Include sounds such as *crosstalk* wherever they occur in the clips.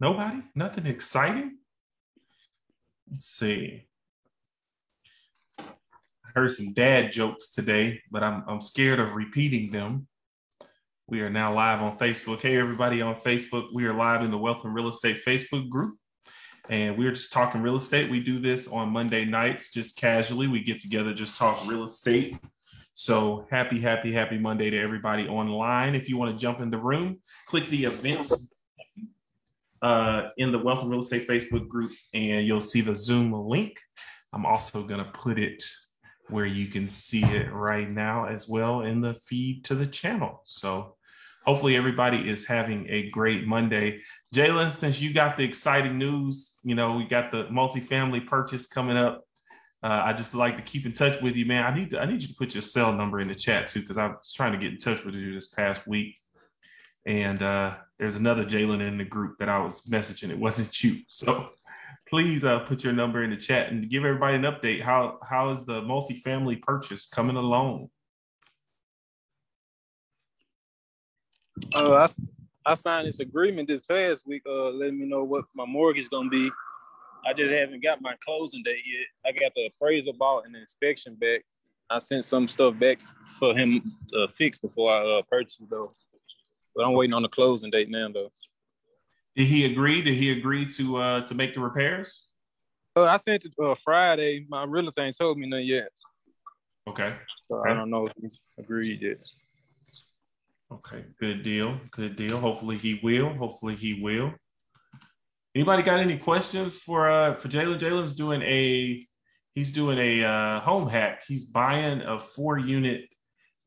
Nobody? Nothing exciting? Let's see. I heard some dad jokes today, but I'm, I'm scared of repeating them. We are now live on Facebook. Hey, everybody on Facebook. We are live in the Wealth and Real Estate Facebook group. And we're just talking real estate. We do this on Monday nights, just casually. We get together, just talk real estate. So happy, happy, happy Monday to everybody online. If you want to jump in the room, click the events uh, in the Wealth and Real Estate Facebook group, and you'll see the Zoom link. I'm also going to put it where you can see it right now as well in the feed to the channel. So hopefully everybody is having a great Monday. Jalen, since you got the exciting news, you know, we got the multifamily purchase coming up. Uh, I just like to keep in touch with you, man. I need to, I need you to put your cell number in the chat too, because I was trying to get in touch with you this past week. And uh, there's another Jalen in the group that I was messaging. It wasn't you. *laughs* So please uh, put your number in the chat and give everybody an update. How how is the multifamily purchase coming along? Uh, I, I signed this agreement this past week, uh, letting me know what my mortgage is gonna be. I just haven't got my closing date yet. I got the appraisal bought and the inspection back. I sent some stuff back for him to fix before I uh, purchased though. But I'm waiting on the closing date now, though. Did he agree? Did he agree to uh to make the repairs? Uh, I sent it uh, Friday. My realtor ain't told me nothing yet. Okay. So okay. I don't know if he's agreed yet. Okay, good deal. Good deal. Hopefully he will. Hopefully he will. Anybody got any questions for uh for Jalen? Jalen's doing a he's doing a uh, home hack. He's buying a four unit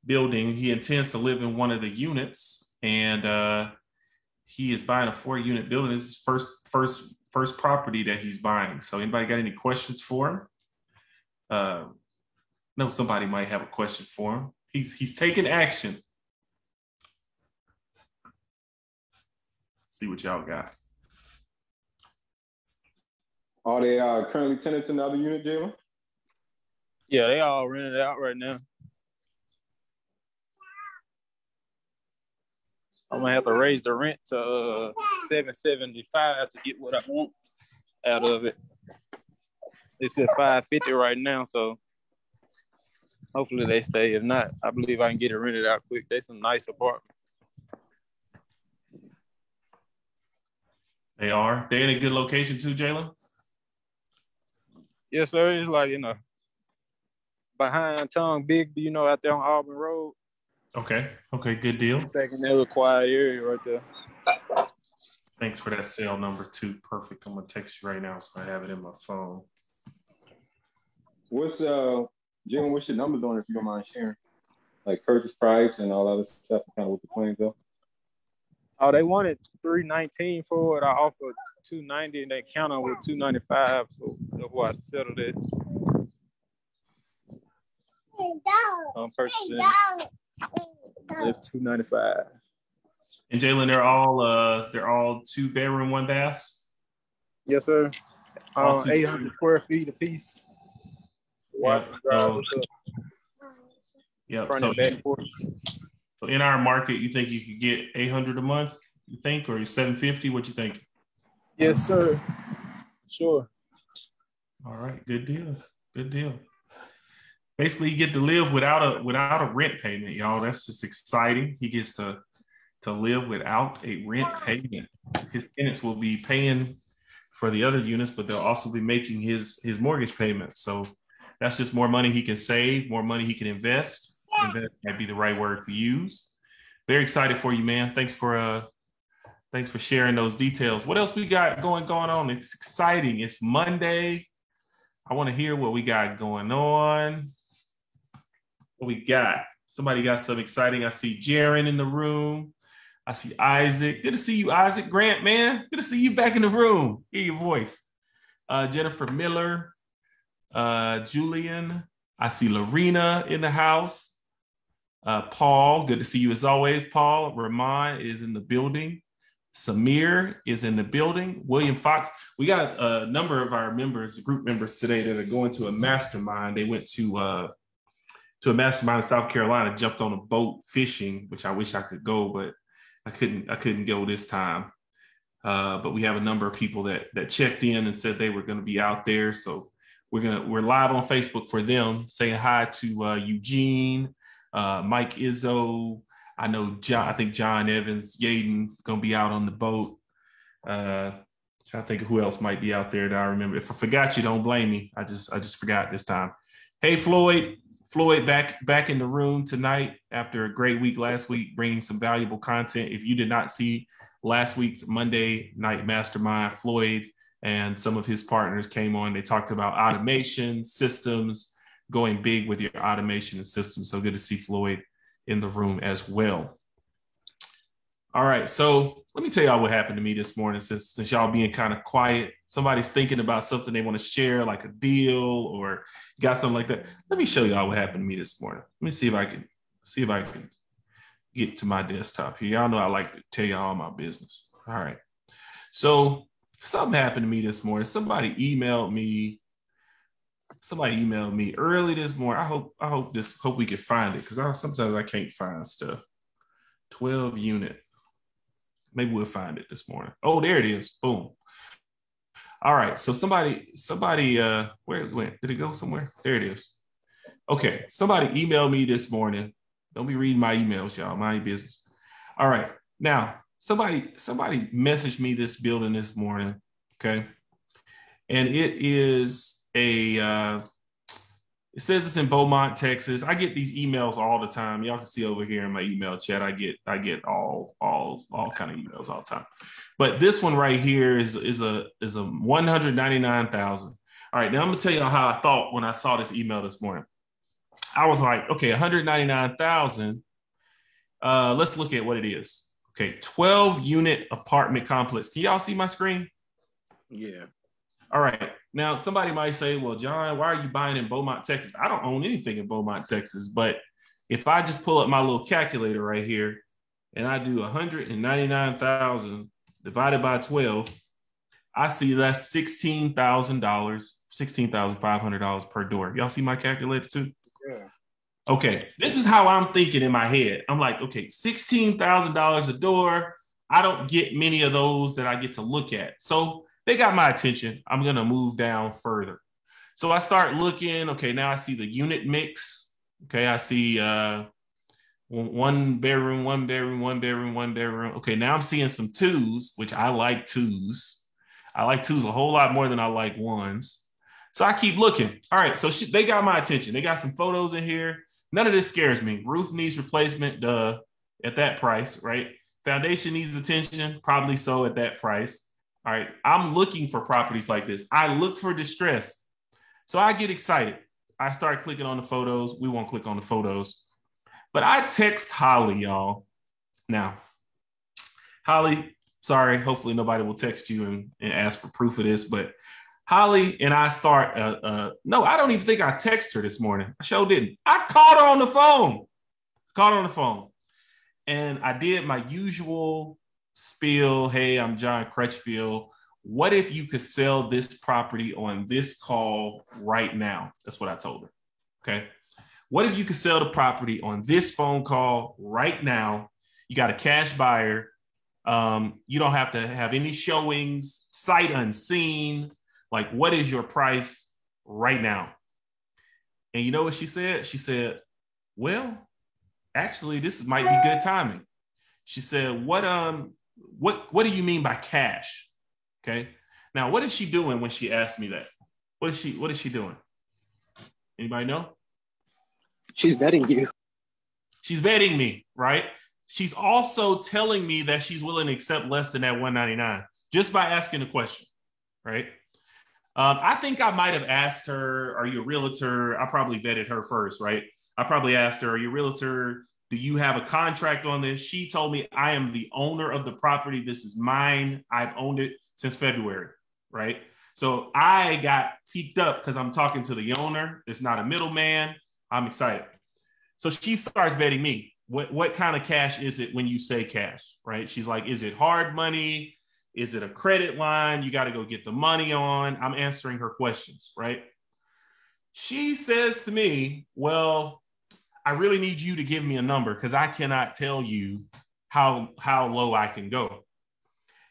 building. He intends to live in one of the units and uh, he is buying a four unit building. This is first first first property that he's buying. So anybody got any questions for him? Uh, no, somebody might have a question for him. He's he's taking action. see what y'all got. Are they uh, currently tenants in the other unit, Jalen? Yeah, they all rented out right now. I'm gonna have to raise the rent to uh, seven seventy five to get what I want out of it. It's at five fifty right now, so hopefully they stay. If not, I believe I can get it rented out quick. They some nice apartments. They are. They in a good location too, Jalen. Yes, sir. It's like you know behind Tongue Big, you know, out there on Auburn Road. Okay. Okay. Good deal. Back in that quiet area right there. Thanks for that sale number two. Perfect. I'm gonna text you right now so I have it in my phone. What's uh Jim, what's your numbers on it if you don't mind sharing? Like purchase price and all other stuff, kind of what the plans are. Oh, they wanted three nineteen for it. I offered two ninety, and they count on with two ninety five. So that's why I settled it. I'm purchasing. Live two ninety five. And Jalen, they're all uh they're all two bedroom, one bath. Yes, sir. Uh, eight hundred square feet a piece. Yep. So, yep. So, so in our market, you think you could get eight hundred a month? You think, or seven fifty? What you think? Yes, sir. Sure. All right. Good deal. Good deal basically you get to live without a without a rent payment, y'all. That's just exciting. He gets to to live without a rent payment. His tenants will be paying for the other units, but they'll also be making his his mortgage payment. So that's just more money he can save, more money he can invest. Invest might be the right word to use. Very excited for you, man. Thanks for uh thanks for sharing those details. What else we got going going on? It's exciting. It's Monday. I want to hear what we got going on. What we got? Somebody got some exciting. I see Jaron in the room. I see Isaac. Good to see you, Isaac Grant, man. Good to see you back in the room. Hear your voice. Uh, Jennifer Miller, uh, Julian. I see Lorena in the house. Uh, Paul, good to see you as always. Paul Ramon is in the building. Samir is in the building. William Fox. We got a number of our members, group members today that are going to a mastermind. They went to uh, to a mastermind in South Carolina, jumped on a boat fishing, which I wish I could go, but I couldn't. I couldn't go this time. Uh, but we have a number of people that that checked in and said they were going to be out there. So we're gonna we're live on Facebook for them, saying hi to uh, Eugene, uh, Mike Izzo. I know John. I think John Evans, Yaden gonna be out on the boat. Uh, trying to think of who else might be out there that I remember. If I forgot you, don't blame me. I just I just forgot this time. Hey Floyd, Floyd back back in the room tonight after a great week last week, bringing some valuable content. If you did not see last week's Monday night mastermind, Floyd and some of his partners came on. They talked about automation systems, going big with your automation and systems. So good to see Floyd in the room as well. All right, so let me tell y'all what happened to me this morning since, since y'all being kind of quiet. Somebody's thinking about something they want to share, like a deal or got something like that. Let me show y'all what happened to me this morning. Let me see if I can see if I can get to my desktop here. Y'all know I like to tell y'all all my business. All right. So something happened to me this morning. Somebody emailed me. Somebody emailed me early this morning. I hope I hope this hope we can find it because I sometimes I can't find stuff. 12 unit. Maybe we'll find it this morning. Oh, there it is. Boom. All right. So somebody, somebody, uh, where it went? Did it go somewhere? There it is. Okay. Somebody emailed me this morning. Don't be reading my emails, y'all. Your business. All right. Now, somebody, somebody messaged me this building this morning. Okay. And it is a uh it says it's in Beaumont, Texas. I get these emails all the time. Y'all can see over here in my email chat. I get I get all all all kind of emails all the time. But this one right here is is a is a 199,000. All right, now I'm gonna tell you how I thought when I saw this email this morning. I was like, okay, 199,000. Uh, let's look at what it is. Okay, 12 unit apartment complex. Can y'all see my screen? Yeah. All right. Now, somebody might say, well, John, why are you buying in Beaumont, Texas? I don't own anything in Beaumont, Texas. But if I just pull up my little calculator right here and I do 199,000 divided by 12, I see that's $16,000, $16,500 per door. Y'all see my calculator too? Yeah. Okay. This is how I'm thinking in my head. I'm like, okay, $16,000 a door. I don't get many of those that I get to look at. So they got my attention. I'm going to move down further. So I start looking. Okay, now I see the unit mix. Okay, I see uh, one bedroom, one bedroom, one bedroom, one bedroom. Okay, now I'm seeing some twos, which I like twos. I like twos a whole lot more than I like ones. So I keep looking. All right, so she, they got my attention. They got some photos in here. None of this scares me. Roof needs replacement, duh, at that price, right? Foundation needs attention, probably so at that price. All right. I'm looking for properties like this. I look for distress. So I get excited. I start clicking on the photos. We won't click on the photos. But I text Holly, y'all. Now, Holly, sorry, hopefully nobody will text you and, and ask for proof of this, but Holly and I start, uh, uh, no, I don't even think I text her this morning. I sure didn't. I called her on the phone. Called her on the phone. And I did my usual spiel, hey, I'm John Crutchfield. What if you could sell this property on this call right now? That's what I told her. Okay. What if you could sell the property on this phone call right now? You got a cash buyer. Um, you don't have to have any showings, sight unseen. Like, what is your price right now? And you know what she said? She said, Well, actually, this might be good timing. She said, What um what what do you mean by cash? Okay. Now, what is she doing when she asked me that? What is she what is she doing? Anybody know? She's vetting you. She's vetting me, right? She's also telling me that she's willing to accept less than that 199 just by asking the question, right? Um, I think I might have asked her, Are you a realtor? I probably vetted her first, right? I probably asked her, Are you a realtor? Do you have a contract on this? She told me, I am the owner of the property. This is mine. I've owned it since February, right? So I got peaked up because I'm talking to the owner. It's not a middleman. I'm excited. So she starts betting me. What, what kind of cash is it when you say cash, right? She's like, is it hard money? Is it a credit line? You got to go get the money on. I'm answering her questions, right? She says to me, well, I really need you to give me a number because I cannot tell you how how low I can go.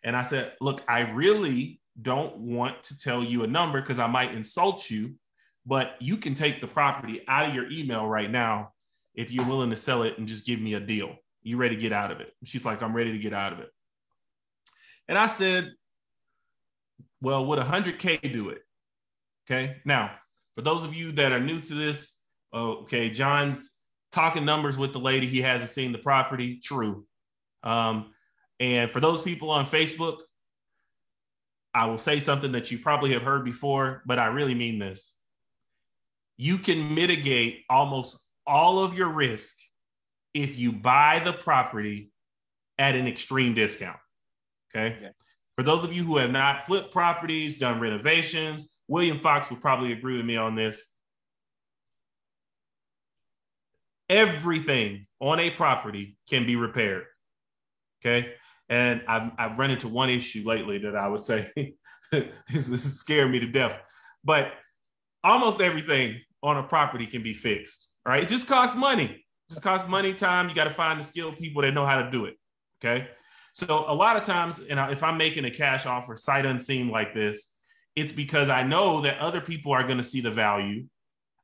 And I said, look, I really don't want to tell you a number because I might insult you, but you can take the property out of your email right now if you're willing to sell it and just give me a deal. You ready to get out of it? She's like, I'm ready to get out of it. And I said, well, would 100K do it? Okay. Now, for those of you that are new to this, oh, okay, John's talking numbers with the lady. He hasn't seen the property. True. Um, and for those people on Facebook, I will say something that you probably have heard before, but I really mean this. You can mitigate almost all of your risk if you buy the property at an extreme discount. Okay. Yeah. For those of you who have not flipped properties, done renovations, William Fox would probably agree with me on this. Everything on a property can be repaired. Okay. And I've, I've run into one issue lately that I would say *laughs* is scared me to death. But almost everything on a property can be fixed. Right. It just costs money. It just costs money, time. You got to find the skilled people that know how to do it. Okay. So a lot of times, and if I'm making a cash offer sight unseen like this, it's because I know that other people are going to see the value.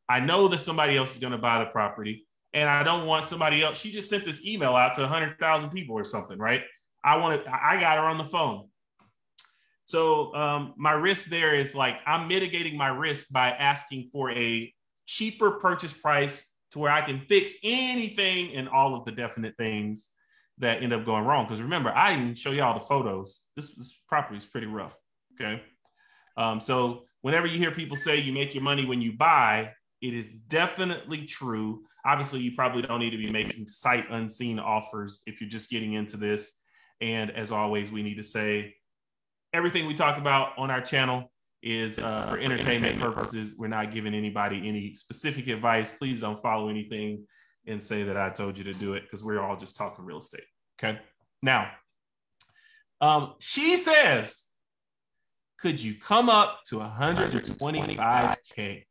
I know that somebody else is going to buy the property, and I don't want somebody else. She just sent this email out to 100,000 people or something, right? I want to. I got her on the phone. So um, my risk there is like I'm mitigating my risk by asking for a cheaper purchase price to where I can fix anything and all of the definite things that end up going wrong. Because remember, I didn't show y'all the photos. This, this property is pretty rough. Okay. Um, so whenever you hear people say you make your money when you buy, it is definitely true. Obviously, you probably don't need to be making sight unseen offers if you're just getting into this. And as always, we need to say everything we talk about on our channel is uh, for entertainment purposes. We're not giving anybody any specific advice. Please don't follow anything and say that I told you to do it because we're all just talking real estate. Okay. Now, um, she says, could you come up to 125K?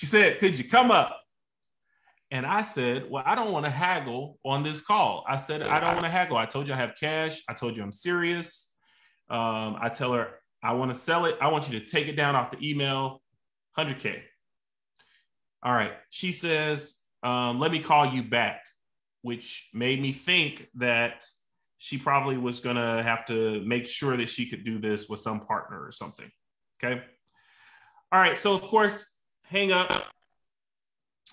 She said, could you come up? And I said, well, I don't want to haggle on this call. I said, I don't want to haggle. I told you I have cash. I told you I'm serious. Um, I tell her, I want to sell it. I want you to take it down off the email, 100K. All right. She says, um, let me call you back, which made me think that she probably was going to have to make sure that she could do this with some partner or something. Okay. All right. So, of course, hang up.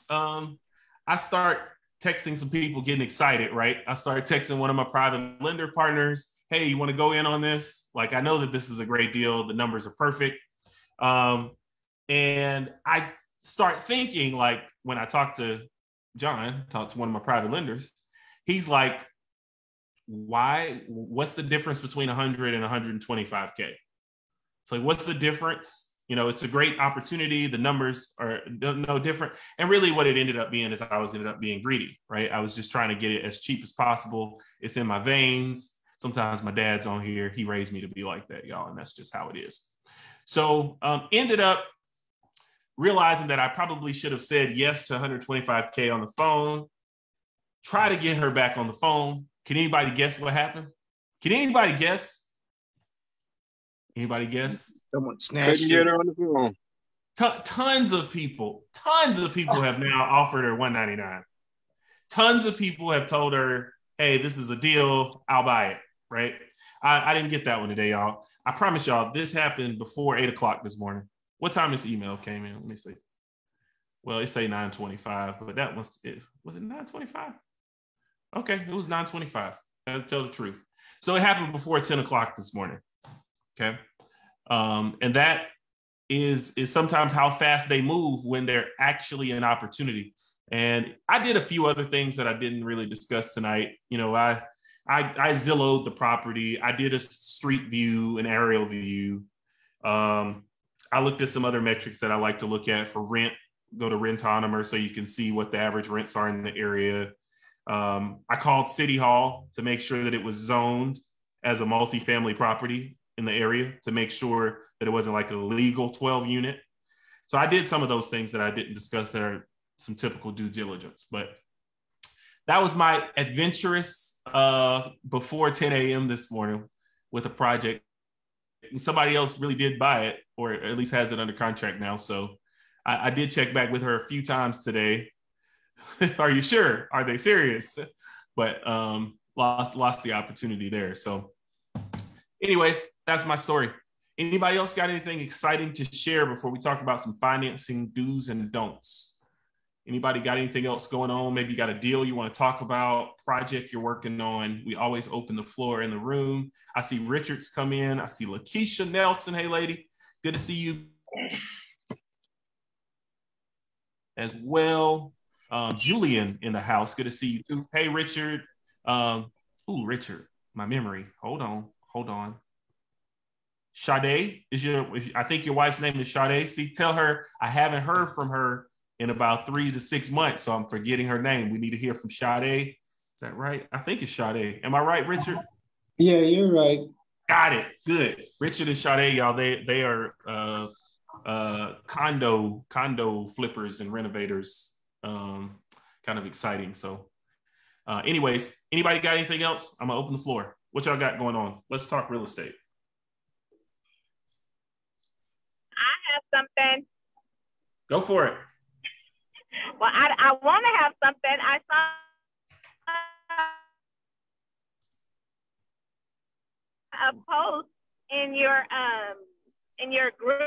Um, I start texting some people getting excited, right? I started texting one of my private lender partners. Hey, you want to go in on this? Like, I know that this is a great deal. The numbers are perfect. Um, and I start thinking like when I talk to John, talk to one of my private lenders, he's like, why? What's the difference between 100 and 125K? It's like, what's the difference? You know, it's a great opportunity. The numbers are no different. And really, what it ended up being is I was ended up being greedy, right? I was just trying to get it as cheap as possible. It's in my veins. Sometimes my dad's on here. He raised me to be like that, y'all, and that's just how it is. So, um, ended up realizing that I probably should have said yes to 125K on the phone, try to get her back on the phone. Can anybody guess what happened? Can anybody guess? Anybody guess? Someone snatched Couldn't get her on the phone. T- tons of people, tons of people have now offered her 199. Tons of people have told her, hey, this is a deal. I'll buy it. Right. I, I didn't get that one today, y'all. I promise y'all, this happened before eight o'clock this morning. What time this email came in? Let me see. Well, it say 925, but that was it. Was it 925? Okay, it was 925. I'll tell the truth. So it happened before 10 o'clock this morning. Okay. Um, and that is is sometimes how fast they move when they're actually an opportunity. And I did a few other things that I didn't really discuss tonight. You know, I I, I Zillowed the property. I did a street view, an aerial view. Um, I looked at some other metrics that I like to look at for rent. Go to Rentometer so you can see what the average rents are in the area. Um, I called City Hall to make sure that it was zoned as a multifamily property in the area to make sure that it wasn't like a legal 12 unit. So I did some of those things that I didn't discuss that are some typical due diligence. But that was my adventurous uh, before 10 a.m. this morning with a project. Somebody else really did buy it, or at least has it under contract now. So I, I did check back with her a few times today. *laughs* Are you sure? Are they serious? But um, lost lost the opportunity there. So, anyways, that's my story. Anybody else got anything exciting to share before we talk about some financing do's and don'ts? Anybody got anything else going on? Maybe you got a deal you want to talk about, project you're working on. We always open the floor in the room. I see Richards come in. I see Lakeisha Nelson. Hey, lady. Good to see you as well. Um, Julian in the house. Good to see you too. Hey, Richard. Um, ooh, Richard. My memory. Hold on. Hold on. Sade is your. I think your wife's name is Sade. See, tell her I haven't heard from her in about three to six months. So I'm forgetting her name. We need to hear from Sade. Is that right? I think it's Sade. Am I right, Richard? Yeah, you're right. Got it. Good. Richard and Sade, y'all, they they are uh, uh, condo condo flippers and renovators. Um, kind of exciting. So, uh, anyways, anybody got anything else? I'm gonna open the floor. What y'all got going on? Let's talk real estate. I have something. Go for it. Well, I, I want to have something. I saw a post in your um in your group.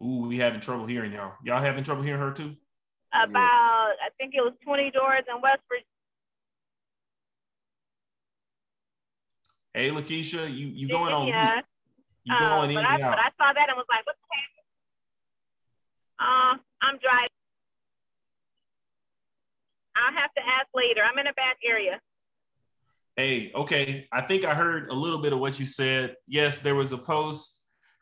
Ooh, we having trouble hearing y'all. Y'all having trouble hearing her too? About I think it was 20 doors in West Hey, Lakeisha, you you going on? Yeah. You going Um, in but I, but I saw that and was like, what the heck? Uh, I'm driving. I'll have to ask later. I'm in a bad area. Hey, okay. I think I heard a little bit of what you said. Yes, there was a post.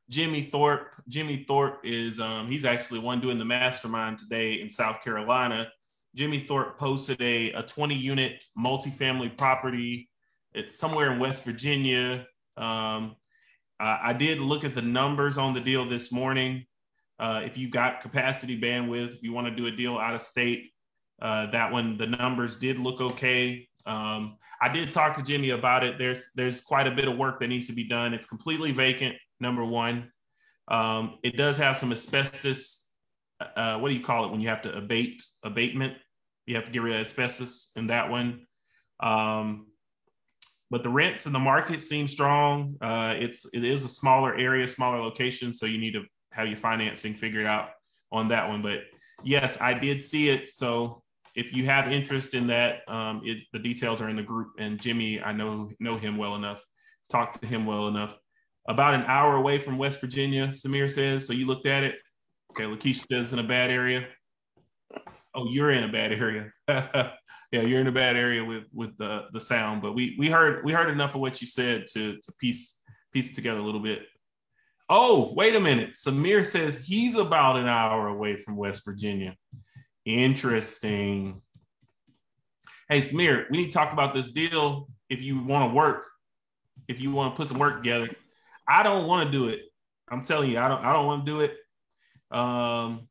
Jimmy Thorpe. Jimmy Thorpe is um, he's actually one doing the mastermind today in South Carolina. Jimmy Thorpe posted a, a 20 unit multifamily property. It's somewhere in West Virginia. Um, I, I did look at the numbers on the deal this morning. Uh, if you got capacity bandwidth, if you want to do a deal out of state, uh, that one the numbers did look okay. Um, I did talk to Jimmy about it. There's there's quite a bit of work that needs to be done. It's completely vacant. Number one, um, it does have some asbestos. Uh, what do you call it when you have to abate abatement? You have to get rid of asbestos in that one. Um, but the rents in the market seem strong. Uh, it's it is a smaller area, smaller location, so you need to have your financing figured out on that one. But yes, I did see it. So if you have interest in that, um, it, the details are in the group. And Jimmy, I know know him well enough, talked to him well enough. About an hour away from West Virginia, Samir says. So you looked at it. Okay, Lakeisha says in a bad area. Oh, you're in a bad area. *laughs* yeah, you're in a bad area with with the the sound. But we we heard we heard enough of what you said to to piece piece it together a little bit. Oh, wait a minute. Samir says he's about an hour away from West Virginia. Interesting. Hey, Samir, we need to talk about this deal if you want to work, if you want to put some work together. I don't want to do it. I'm telling you, I don't I don't want to do it. Um,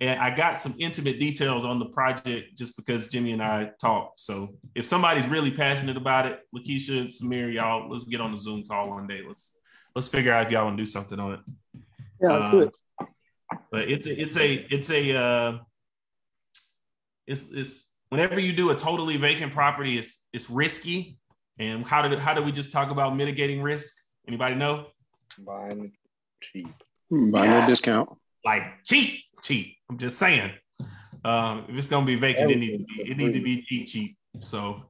and I got some intimate details on the project just because Jimmy and I talked. So if somebody's really passionate about it, Lakeisha, Samir, y'all, let's get on the Zoom call one day. Let's let's figure out if y'all want to do something on it. Yeah, let's do it. But it's a it's a it's a uh, it's it's whenever you do a totally vacant property, it's it's risky. And how did how did we just talk about mitigating risk? Anybody know? Buying cheap. Buying Yes. no discount. Like cheap, cheap. I'm just saying. Um, if it's gonna be vacant, it need to be it need to be cheap, cheap. So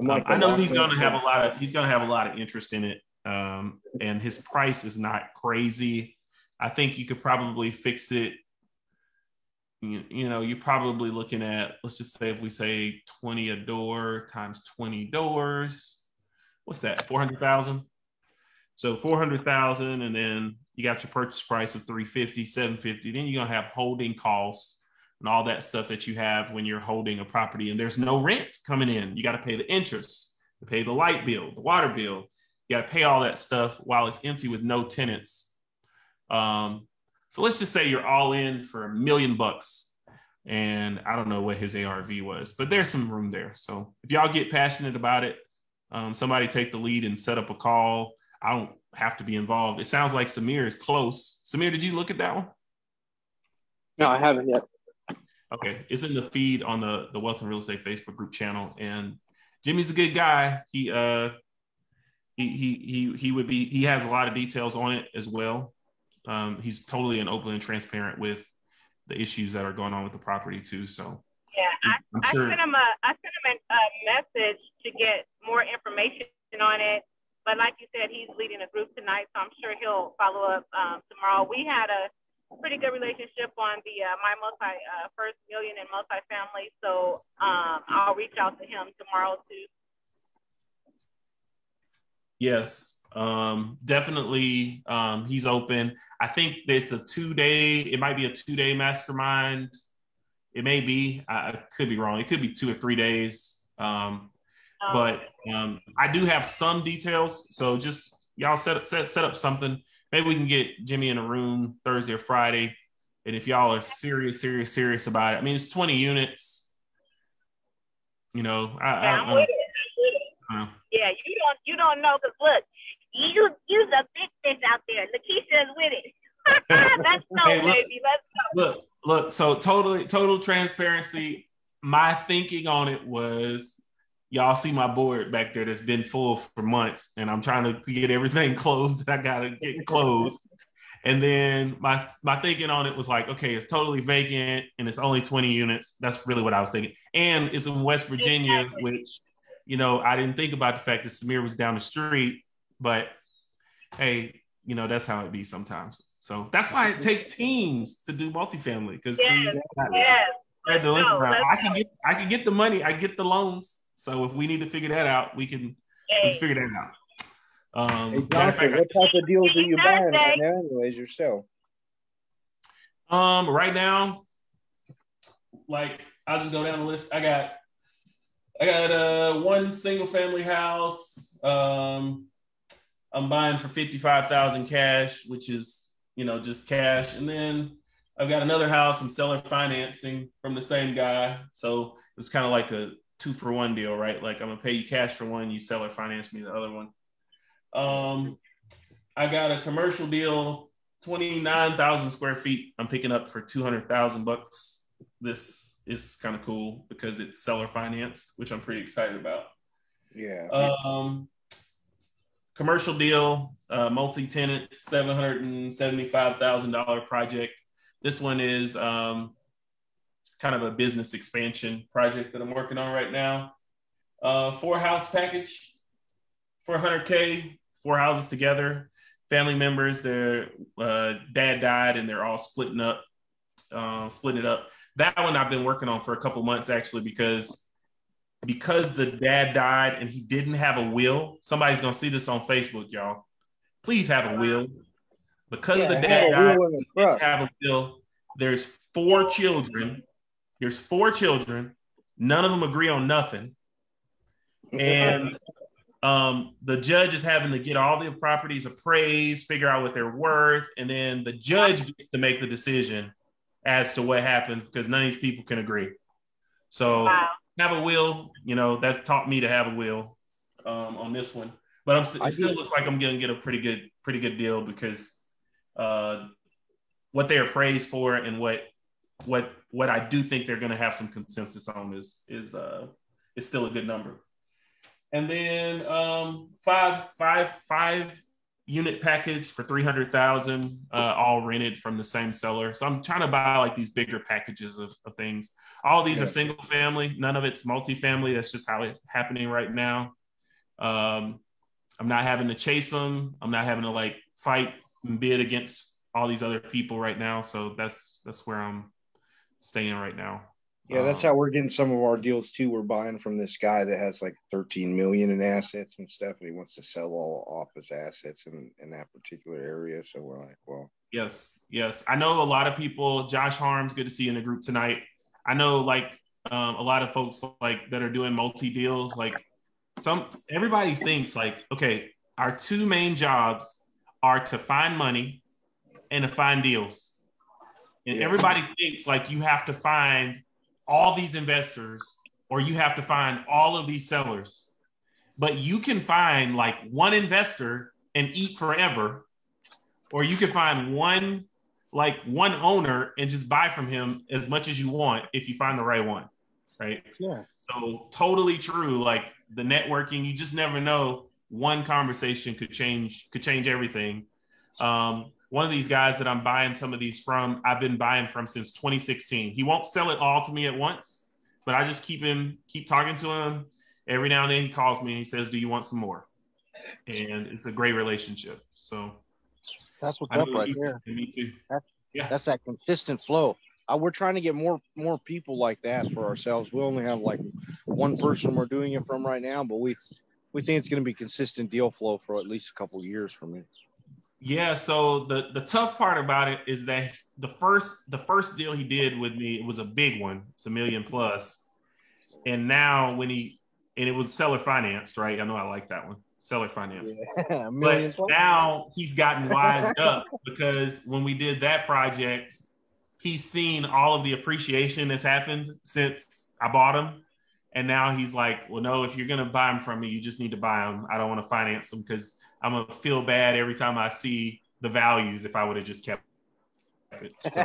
um, I know he's gonna have a lot of he's gonna have a lot of interest in it. Um, and his price is not crazy. I think you could probably fix it. You, you know, you're probably looking at let's just say if we say 20 a door times 20 doors, what's that? 400,000. So 400,000 and then you got your purchase price of 350, 750. Then you're going to have holding costs and all that stuff that you have when you're holding a property and there's no rent coming in. You got to pay the interest, to pay the light bill, the water bill. You got to pay all that stuff while it's empty with no tenants. Um, so let's just say you're all in for a million bucks and I don't know what his ARV was, but there's some room there. So if y'all get passionate about it, um, somebody take the lead and set up a call. I don't have to be involved. It sounds like Samir is close. Samir, did you look at that one? No, I haven't yet. Okay, it's in the feed on the the Wealth and Real Estate Facebook group channel, and Jimmy's a good guy. He uh he he he he would be he has a lot of details on it as well. Um, he's totally and open and transparent with the issues that are going on with the property too. So Yeah, I, I'm I sent him a I sent him a, a message to get more information on it. But like you said, he's leading a group tonight, so I'm sure he'll follow up um, tomorrow. We had a pretty good relationship on the uh, my multi uh, first million and multifamily, so um, I'll reach out to him tomorrow too. Yes, um, definitely. Um, he's open. I think it's a two day. It might be a two day mastermind. It may be. I, I could be wrong. It could be two or three days. Um, but um, I do have some details. So just y'all set up set, set up something. Maybe we can get Jimmy in a room Thursday or Friday. And if y'all are serious, serious, serious about it, I mean, it's 20 units. You know, I, I, I, with it. Yeah, you don't you don't know because look, you you's a big fish out there. Lakeisha's with it. *laughs* Let's go, Hey, look. baby. Let's go. look, look. So totally, total transparency. My thinking on it was, y'all see my board back there that's been full for months, and I'm trying to get everything *laughs* closed that I gotta get closed. And then my my thinking on it was like, okay, it's totally vacant and it's only 20 units. That's really what I was thinking. And it's in West Virginia, Exactly. which, you know, I didn't think about the fact that Samir was down the street, but hey, you know, that's how it be sometimes. So that's why it takes teams to do multifamily because Yes, Yes. spread the Let's length go, around. let's I can get I can get the money, I get the loans. So if we need to figure that out, we can, we can figure that out. Um, Hey, Jonathan, fact, what type of deals are you buying right now, anyways, yourself? Um, right now, like I'll just go down the list. I got I got uh one single family house. Um I'm buying for fifty five thousand cash, which is you know just cash, and then I've got another house I'm seller financing from the same guy. So it was kind of like a two for one deal, right? Like I'm gonna pay you cash for one, you sell or finance me the other one. Um, I got a commercial deal 29,000 square feet. I'm picking up for 200,000 bucks. This is kind of cool because it's seller financed, which I'm pretty excited about. Yeah. Um, commercial deal, uh, multi-tenant, seven hundred and seventy-five thousand dollar project. This one is um, kind of a business expansion project that I'm working on right now. Uh, four house package, four hundred k, four houses together. Family members, their uh, dad died, and they're all splitting up, uh, splitting it up. That one I've been working on for a couple months actually because because the dad died and he didn't have a will. Somebody's gonna see this on Facebook, y'all. Please have a will. Because yeah, the dad died, wheel in didn't have a will. There's four children. There's four children. None of them agree on nothing. And um, the judge is having to get all the properties appraised, figure out what they're worth, and then the judge gets to make the decision as to what happens because none of these people can agree. So wow. have a will. You know that taught me to have a will um, on this one. But I'm st- it still looks like I'm gonna get a pretty good, pretty good deal because uh, what they are praised for and what what what I do think they're gonna have some consensus on is is uh, is still a good number. And then um, five five five unit package for 300,000 uh, all rented from the same seller. So I'm trying to buy like these bigger packages of, of things. All these Yeah. are single family, none of it's multifamily. That's just how it's happening right now. Um, I'm not having to chase them. I'm not having to like fight and bid against all these other people right now. So that's that's where I'm staying right now. Yeah, that's Um, how we're getting some of our deals too. We're buying from this guy that has like 13 million in assets and stuff, and he wants to sell all office assets in, in that particular area. So we're like, well, Yes, yes. I know a lot of people. Josh Harms, good to see you in the group tonight. I know like um, a lot of folks like that are doing multi deals. Like some everybody thinks like, okay, our two main jobs are to find money and to find deals. And Yeah. everybody thinks like you have to find all these investors or you have to find all of these sellers. But you can find like one investor and eat forever, or you can find one like one owner and just buy from him as much as you want if you find the right one. Right. Yeah. So totally true. Like the networking, you just never know. One conversation could change could change everything. Um, one of these guys that I'm buying some of these from, I've been buying from since 2016. He won't sell it all to me at once, but I just keep him, keep talking to him. Every now and then he calls me and he says, "Do you want some more?" And it's a great relationship. So That's what's up right there. Me too. That's that consistent flow. Uh, we're trying to get more more people like that for ourselves. We only have like one person we're doing it from right now, but we we think it's going to be consistent deal flow for at least a couple years from it. Yeah, so the the tough part about it is that the first the first deal he did with me it was a big one, it's a million plus. and now when he and it was seller financed, right? I know I like that one, seller financed. *laughs* million But plus. now he's gotten wised up because when we did that project, he's seen all of the appreciation that's happened since I bought him. And now he's like, well, no, if you're going to buy them from me, you just need to buy them. I don't want to finance them because I'm to feel bad every time I see the values if I would have just kept it. *laughs* So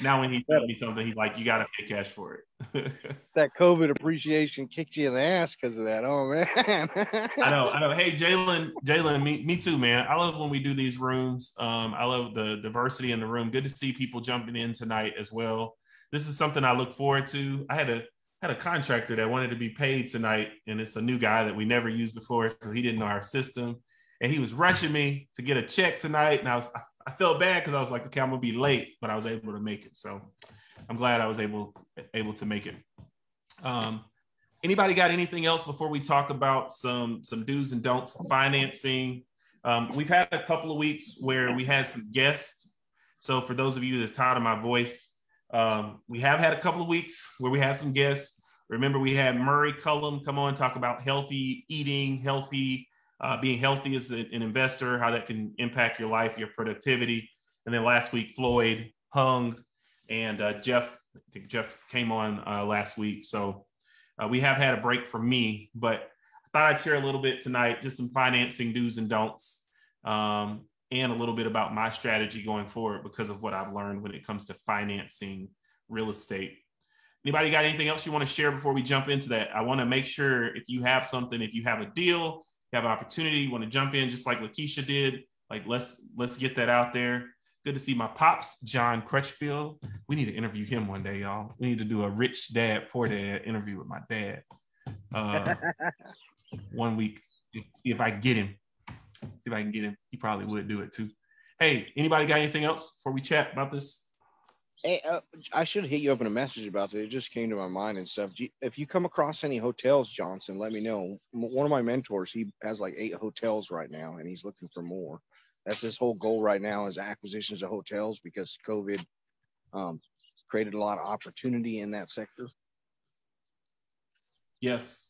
now when he tells me something, he's like, you got to pay cash for it. *laughs* that COVID appreciation kicked you in the ass because of that. Oh man. *laughs* I know, I know. Hey, Jalen, Jalen, me, me too, man. I love when we do these rooms. Um, I love the diversity in the room. Good to see people jumping in tonight as well. This is something I look forward to. I had a had a contractor that wanted to be paid tonight, and it's a new guy that we never used before, so he didn't know our system, and he was rushing me to get a check tonight, and I was I felt bad because I was like, okay, I'm gonna be late, but I was able to make it. So I'm glad I was able able to make it. Um, anybody got anything else before we talk about some some do's and don'ts financing um, we've had a couple of weeks where we had some guests so for those of you that are tired of my voice um, we have had a couple of weeks where we had some guests remember we had murray cullum come on talk about healthy eating healthy uh, being healthy as an investor how that can impact your life your productivity and then last week floyd hung and uh, jeff i think jeff came on uh, last week so uh, we have had a break from me, but I thought I'd share a little bit tonight, just some financing do's and don'ts, um, and a little bit about my strategy going forward because of what I've learned when it comes to financing real estate. Anybody got anything else you want to share before we jump into that? I want to make sure if you have something, if you have a deal, you have an opportunity, you want to jump in just like Lakeisha did. Like let's let's get that out there. Good to see my pops, John Crutchfield. We need to interview him one day, y'all. We need to do a rich dad, poor dad interview with my dad. Uh, *laughs* one week. See if I can get him. See if I can get him. He probably would do it too. Hey, anybody got anything else before we chat about this? Hey, uh, I should hit you up in a message about it. It just came to my mind and stuff. If you come across any hotels, Johnson, let me know. One of my mentors, he has like eight hotels right now, and he's looking for more. That's his whole goal right now is acquisitions of hotels because COVID um, created a lot of opportunity in that sector. Yes.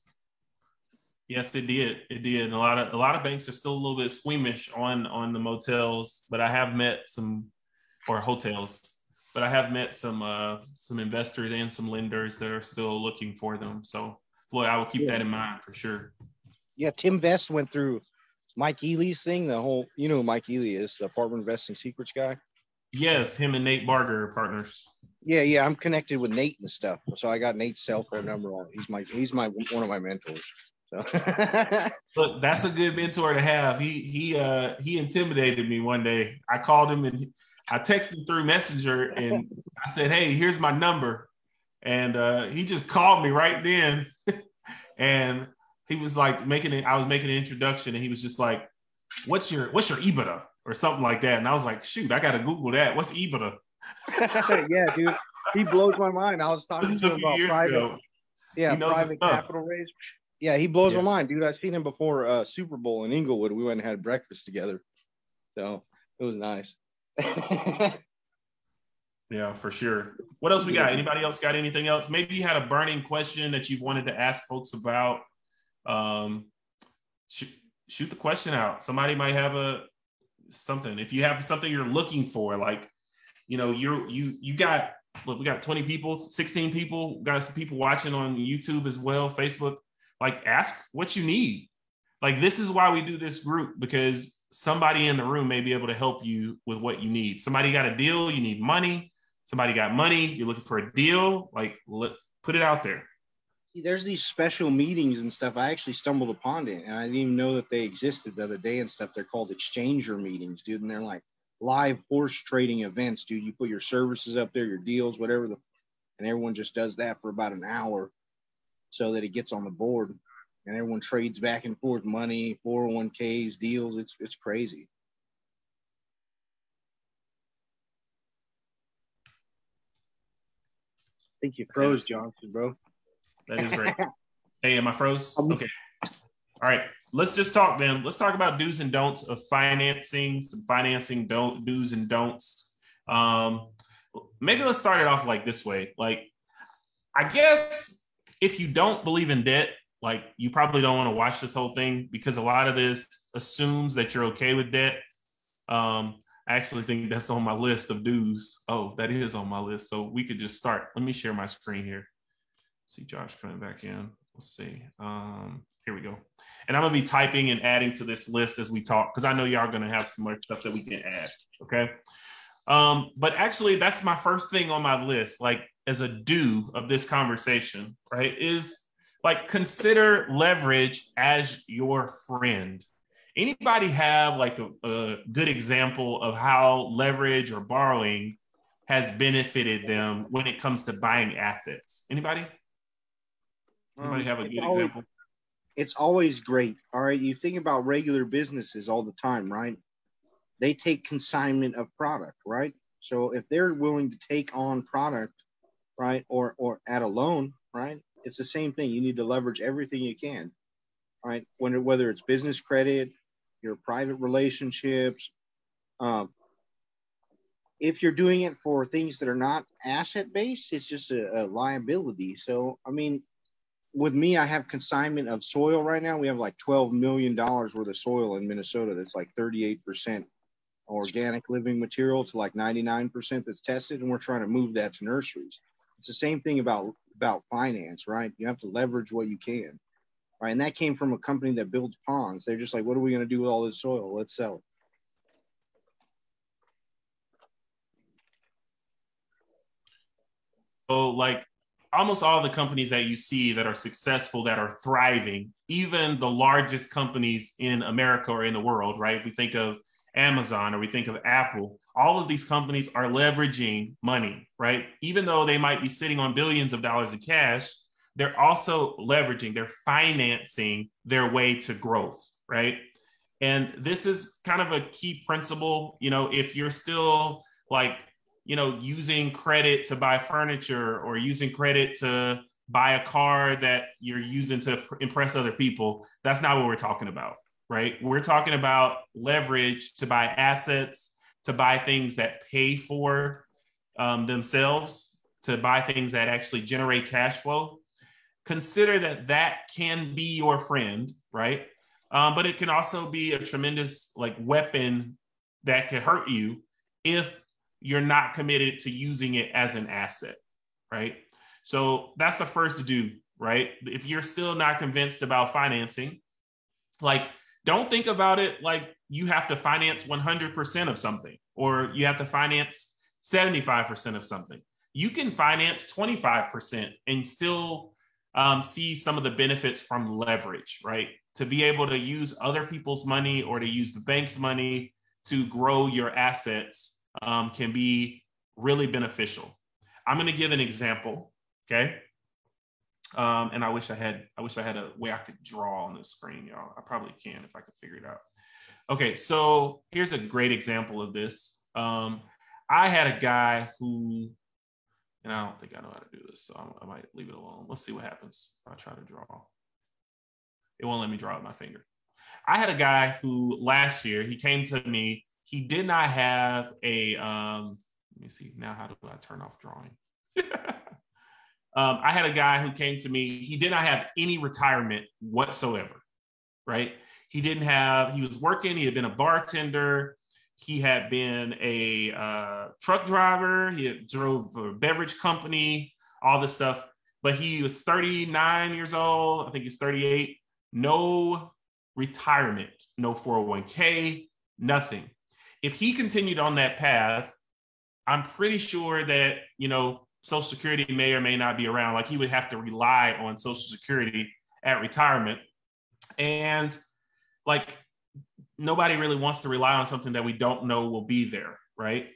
Yes, it did. It did. And a lot of a lot of banks are still a little bit squeamish on on the motels, but I have met some or hotels, but I have met some uh some investors and some lenders that are still looking for them. So Floyd, I will keep that in mind for sure. Yeah, Tim Best went through Mike Ely's thing. The whole, you know, who Mike Ely is the apartment investing secrets guy. Yes, him and Nate Barger are partners. Yeah, yeah, I'm connected with Nate and stuff. So I got Nate's cell phone number on. He's my he's my one of my mentors. So *laughs* Look, that's a good mentor to have. He he uh he intimidated me one day. I called him and I texted him through Messenger and I said, "Hey, here's my number," and uh, he just called me right then, *laughs* and he was like making it. I was making an introduction, and he was just like, "What's your what's your EBITDA?" or something like that, and I was like, "Shoot, I got to Google that. What's EBITDA?" *laughs* yeah, dude, he blows my mind. I was talking is to him about private, ago. yeah, He knows his private capital raise. Yeah, he blows Yeah. my mind, dude. I seen him before uh, Super Bowl in Inglewood. We went and had breakfast together, so it was nice. *laughs* Yeah, for sure. What else we got? Anybody else got anything else? Maybe you had a burning question that you wanted to ask folks about. Um, shoot, shoot the question out. Somebody might have a something. If you have something you're looking for, like you know, you're you you got look, we got 20 people, 16 people, got some people watching on YouTube as well, Facebook. Like, ask what you need. Like, this is why we do this group because somebody in the room may be able to help you with what you need. Somebody got a deal, you need money. Somebody got money, you're looking for a deal. Like, let put it out there. There's these special meetings and stuff. I actually stumbled upon it, and I didn't even know that they existed the other day and stuff. They're called exchanger meetings, dude, and they're like live horse trading events, dude. You put your services up there, your deals, whatever the, and everyone just does that for about an hour, so that it gets on the board, and everyone trades back and forth money, 401ks, deals. It's it's crazy. I think you froze, Johnson, bro. That is great. *laughs* hey, am I froze? Okay. All right. Let's just talk then. Let's talk about do's and don'ts of financing, some financing don't do's and don'ts. Um, maybe let's start it off like this way. Like, I guess if you don't believe in debt, like you probably don't want to watch this whole thing because a lot of this assumes that you're okay with debt. Um, I actually think that's on my list of do's. Oh, that is on my list. So we could just start. Let me share my screen here. See Josh coming back in. Let's see. Um, here we go. And I'm gonna be typing and adding to this list as we talk because I know y'all are gonna have some more stuff that we can add. Okay. Um, but actually, that's my first thing on my list, like as a do of this conversation, right? Is like consider leverage as your friend. Anybody have like a, a good example of how leverage or borrowing has benefited them when it comes to buying assets? Anybody? Anybody um, have a good always- example? it's always great. All right. You think about regular businesses all the time, right? They take consignment of product, right? So if they're willing to take on product, right, or or at a loan, right, it's the same thing. You need to leverage everything you can, right? When whether it's business credit, your private relationships, um, if you're doing it for things that are not asset based, it's just a, a liability. So I mean, with me, I have consignment of soil right now. We have like $12 million worth of soil in Minnesota that's like 38% organic living material to like 99% that's tested. And we're trying to move that to nurseries. It's the same thing about, about finance, right? You have to leverage what you can, right? And that came from a company that builds ponds. They're just like, what are we going to do with all this soil? Let's sell it. So, like almost all the companies that you see that are successful, that are thriving, even the largest companies in America or in the world, right? If we think of Amazon or we think of Apple, all of these companies are leveraging money, right? Even though they might be sitting on billions of dollars of cash, they're also leveraging, they're financing their way to growth, right? And this is kind of a key principle. You know, if you're still like you know, using credit to buy furniture or using credit to buy a car that you're using to impress other people. That's not what we're talking about, right? We're talking about leverage to buy assets, to buy things that pay for um, themselves, to buy things that actually generate cash flow. Consider that that can be your friend, right? Um, but it can also be a tremendous like weapon that can hurt you if you're not committed to using it as an asset, right? So that's the first to do, right? If you're still not convinced about financing, like don't think about it like you have to finance 100% of something or you have to finance 75% of something. You can finance 25% and still um, see some of the benefits from leverage, right? To be able to use other people's money or to use the bank's money to grow your assets um, can be really beneficial. I'm going to give an example, okay? Um, and I wish I had I wish I had a way I could draw on the screen, y'all. I probably can if I could figure it out. Okay, so here's a great example of this. Um, I had a guy who, and I don't think I know how to do this, so I, I might leave it alone. Let's see what happens. I try to draw. It won't let me draw with my finger. I had a guy who last year he came to me he did not have a um let me see now how do i turn off drawing *laughs* um, i had a guy who came to me he did not have any retirement whatsoever right he didn't have he was working he had been a bartender he had been a uh, truck driver. He drove a beverage company, all this stuff. But he was 39 years old. I think he's 38. No retirement, no 401k, nothing. If he continued on that path, I'm pretty sure that, you know, Social Security may or may not be around. Like he would have to rely on Social Security at retirement. And like nobody really wants to rely on something that we don't know will be there, right?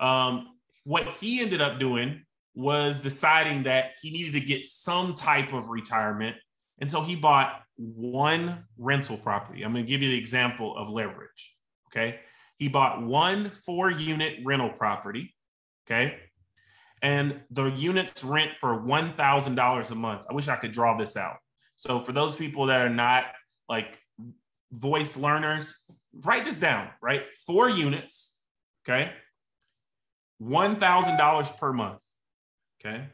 Um, what he ended up doing was deciding that he needed to get some type of retirement. And so he bought one rental property. I'm going to give you the example of leverage. Okay. He bought one four unit rental property. Okay. And the units rent for $1,000 a month. I wish I could draw this out. So for those people that are not like voice learners, write this down, right? Four units, okay? $1,000 per month, okay?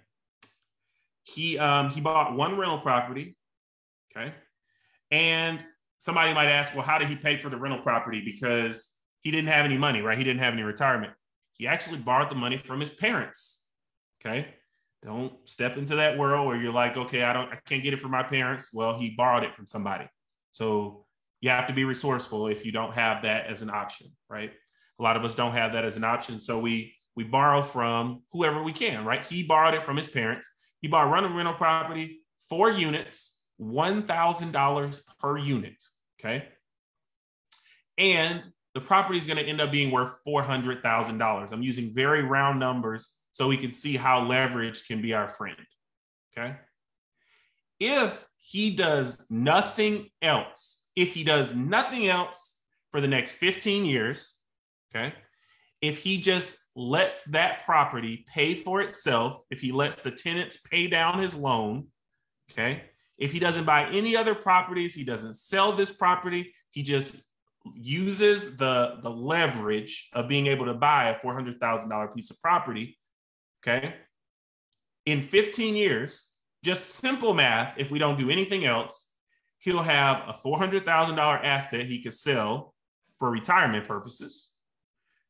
He, um, he bought one rental property, okay? And somebody might ask, well, how did he pay for the rental property? Because he didn't have any money, right? He didn't have any retirement. He actually borrowed the money from his parents, okay? Don't step into that world where you're like, okay, I don't, I can't get it from my parents. Well, he borrowed it from somebody. So you have to be resourceful if you don't have that as an option, right? A lot of us don't have that as an option. So we we borrow from whoever we can, right? He borrowed it from his parents. He bought rental rental property, four units, one thousand dollars per unit. Okay. And the property is going to end up being worth four hundred thousand dollars. I'm using very round numbers so we can see how leverage can be our friend. Okay. If he does nothing else if he does nothing else for the next 15 years, okay, if he just lets that property pay for itself, if he lets the tenants pay down his loan, okay, if he doesn't buy any other properties, he doesn't sell this property, he just uses the, the leverage of being able to buy a $400,000 piece of property, okay, in 15 years, just simple math, if we don't do anything else, he'll have a $400,000 asset he could sell for retirement purposes,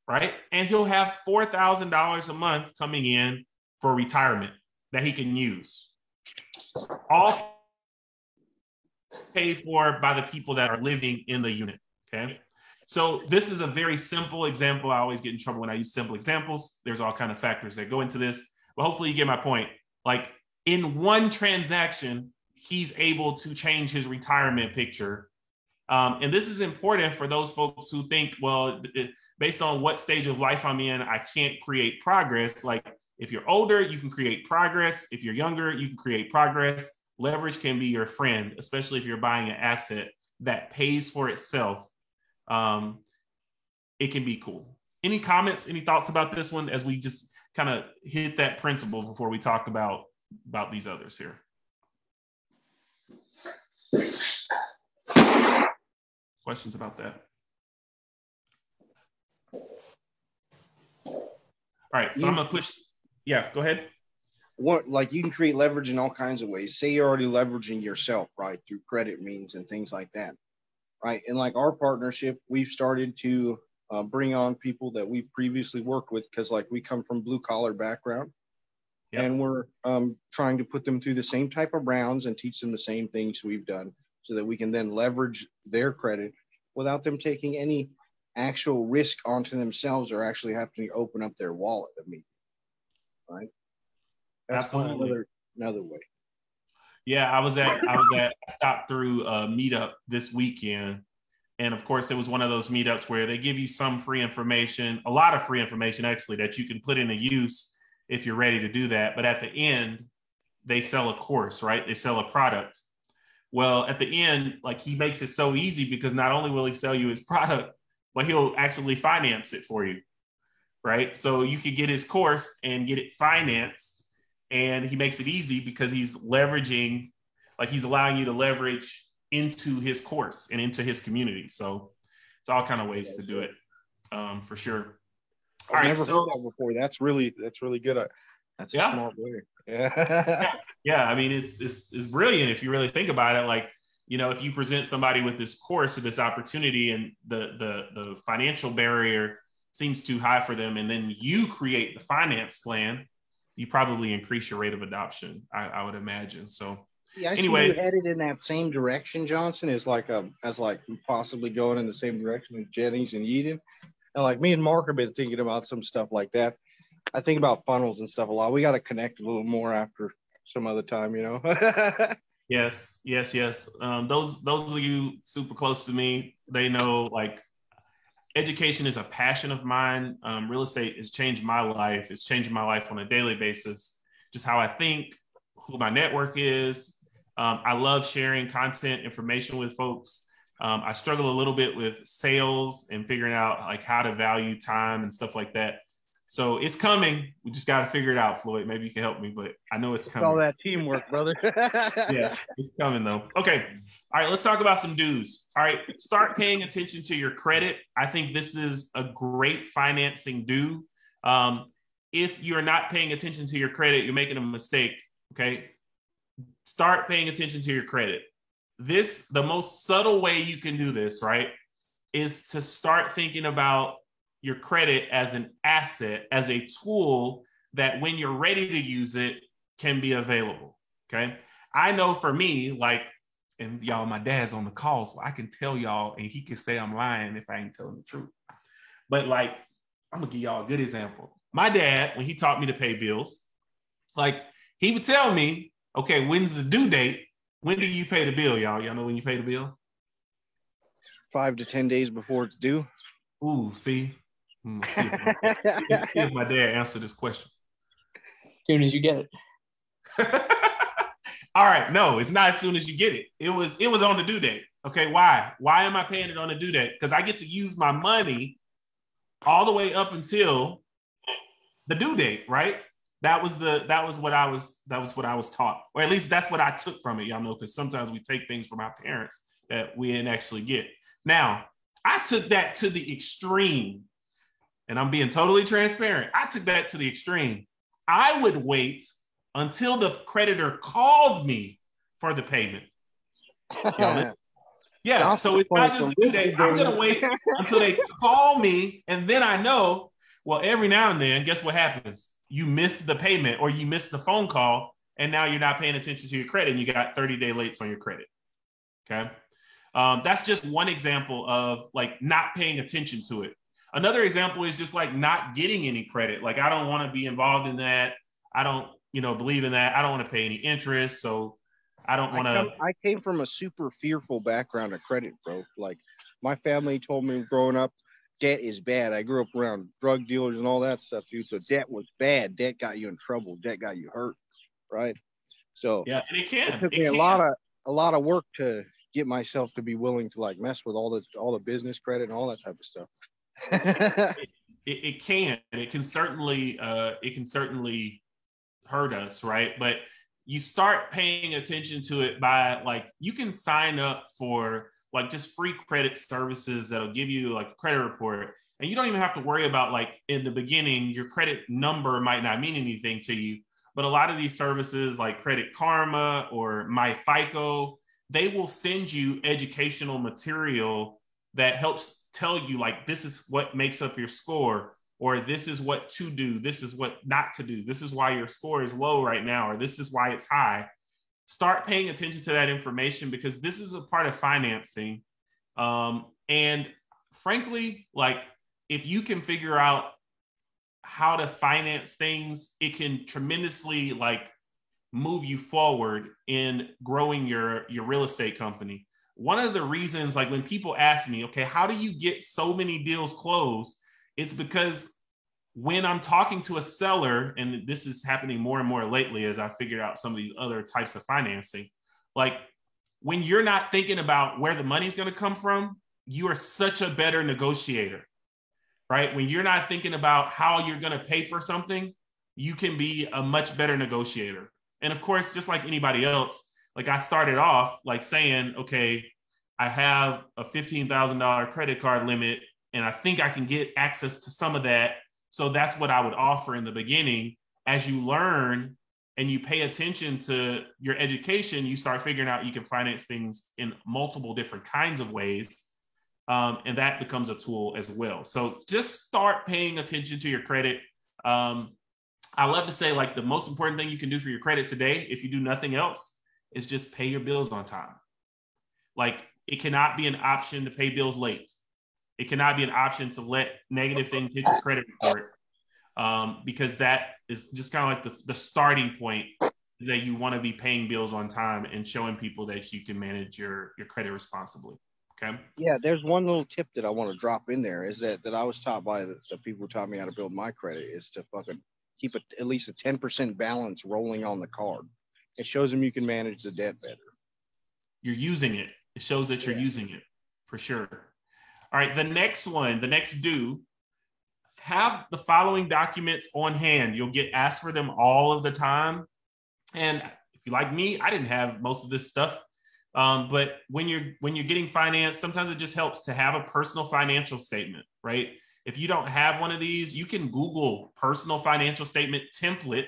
right? And he'll have $4,000 a month coming in for retirement that he can use. All paid for by the people that are living in the unit, okay? So this is a very simple example. I always get in trouble when I use simple examples. There's all kind of factors that go into this, but hopefully you get my point. Like in one transaction, he's able to change his retirement picture. Um, and this is important for those folks who think, well, based on what stage of life I'm in, I can't create progress. Like if you're older, you can create progress. If you're younger, you can create progress. Leverage can be your friend, especially if you're buying an asset that pays for itself. Um, it can be cool. Any comments, any thoughts about this one as we just kind of hit that principle before we talk about about these others here? Questions about that? All right, so you, I'm gonna push. Yeah, go ahead. What like you can create leverage in all kinds of ways. Say you're already leveraging yourself, right, through credit means and things like that, right? And like our partnership, we've started to uh, bring on people that we've previously worked with because like we come from blue collar background, Yep. And we're um, trying to put them through the same type of rounds and teach them the same things we've done so that we can then leverage their credit without them taking any actual risk onto themselves or actually having to open up their wallet immediately. Right? That's Absolutely. Another, another way. Yeah, I was at I was at stop through a meetup this weekend. And of course, it was one of those meetups where they give you some free information, a lot of free information actually, that you can put into use if you're ready to do that. But at the end, they sell a course, right? They sell a product. Well, at the end, like he makes it so easy because not only will he sell you his *laughs* product, but he'll actually finance it for you, right? So you could get his course and get it financed. And he makes it easy because he's leveraging, like he's allowing you to leverage into his course and into his community. So it's all kind of ways to do it um, for sure. I've right, never so, heard that before. That's really that's really good. That's yeah. smart way. *laughs* Yeah. yeah. I mean, it's, it's it's brilliant if you really think about it. Like you know, if you present somebody with this course or this opportunity and the the the financial barrier seems too high for them, and then you create the finance plan, you probably increase your rate of adoption. I, I would imagine. So Yeah, I Anyway. see you headed in that same direction, Johnson, is like a as like possibly going in the same direction as Jennings and Eden. And like me and Mark have been thinking about some stuff like that. I think about funnels and stuff a lot. We got to connect a little more after some other time, you know. *laughs* Yes, yes, yes. Um, those those of you super close to me, they know like education is a passion of mine. Um, real estate has changed my life. It's changing my life on a daily basis. Just how I think, who my network is. Um, I love sharing content, information with folks. Um, I struggle a little bit with sales and figuring out like how to value time and stuff like that. So it's coming. We just got to figure it out, Floyd. Maybe you can help me, but I know it's coming All that teamwork, brother. *laughs* yeah, it's coming though. Okay. All right, let's talk about some do's. All right, start paying attention to your credit. I think this is a great financing do. Um, if you're not paying attention to your credit, you're making a mistake. Okay. Start paying attention to your credit. This, the most subtle way you can do this, right, is to start thinking about your credit as an asset, as a tool that when you're ready to use it can be available. Okay. I know for me, like, and y'all, my dad's on the call, so I can tell y'all, and he can say I'm lying if I ain't telling the truth. But like, I'm gonna give y'all a good example. My dad, when he taught me to pay bills, like he would tell me, okay, when's the due date? When do you pay the bill, y'all? Y'all know when you pay the bill? Five to ten days before it's due. Ooh, see, Hmm, *laughs* see if, my, see if my dad answered this question. soon as you get it. *laughs* All right, no, it's not as soon as you get it. It was it was on the due date. Okay, why? Why am I paying it on the due date? Because I get to use my money all the way up until the due date, right? That was the that was what I was that was what I was taught, or at least that's what I took from it. Y'all know, because sometimes we take things from our parents that we didn't actually get. Now, I took that to the extreme, and I'm being totally transparent. I took that to the extreme. I would wait until the creditor called me for the payment. *laughs* Y'all Yeah, so it's not just a due date. I'm gonna wait until they call me, and then I know. Well, every now and then, guess what happens? You miss the payment or you miss the phone call, and now you're not paying attention to your credit, and you got 30 day lates on your credit. Okay, um, that's just one example of like not paying attention to it. Another example is just like not getting any credit. Like I don't want to be involved in that. I don't, you know, believe in that. I don't want to pay any interest, so I don't want to. I came from a super fearful background of credit, bro. Like my family told me growing up, debt is bad. I grew up around drug dealers and all that stuff, dude. So debt was bad. Debt got you in trouble. Debt got you hurt, right? So Yeah, and it can. it took It me a lot of a lot of work to get myself to be willing to like mess with all the all the business credit and all that type of stuff. *laughs* it, it can it can certainly uh it can certainly hurt us right but you start paying attention to it by like you can sign up for like just free credit services that'll give you like a credit report. And you don't even have to worry about like in the beginning your credit number might not mean anything to you. But a lot of these services like credit karma or my fico they will send you educational material that helps tell you like this is what makes up your score or this is what to do this is what not to do this is why your score is low right now or this is why it's high start paying attention to that information because this is a part of financing. Um, and frankly like if you can figure out how to finance things it can tremendously like move you forward in growing your your real estate company. One of the reasons like when people ask me okay how do you get so many deals closed? It's because when i'm talking to a seller and this is happening more and more lately as i figured out some of these other types of financing like when you're not thinking about where the money's going to come from you are such a better negotiator right when you're not thinking about how you're going to pay for something you can be a much better negotiator and of course just like anybody else like I started off like saying, okay, I have a $15,000 credit card limit and I think I can get access to some of that. So that's what I would offer in the beginning. As you learn and you pay attention to your education, you start figuring out you can finance things in multiple different kinds of ways. Um, and that becomes a tool as well. So just start paying attention to your credit. Um, I love to say, like, the most important thing you can do for your credit today, if you do nothing else, is just pay your bills on time. Like, it cannot be an option to pay bills late. It cannot be an option to let negative things hit your credit report um, because that is just kind of like the, the starting point that you want to be paying bills on time and showing people that you can manage your your credit responsibly. Okay. Yeah, there's one little tip that I want to drop in there is that that I was taught by the, the people who taught me how to build my credit is to fucking keep a, at least a 10% balance rolling on the card. It shows them you can manage the debt better. You're using it. It shows that you're yeah. using it for sure. All right, the next one, the next do have the following documents on hand. You'll get asked for them all of the time. And if you like me, I didn't have most of this stuff. Um, but when you're when you're getting finance, sometimes it just helps to have a personal financial statement, right? If you don't have one of these, you can Google personal financial statement template,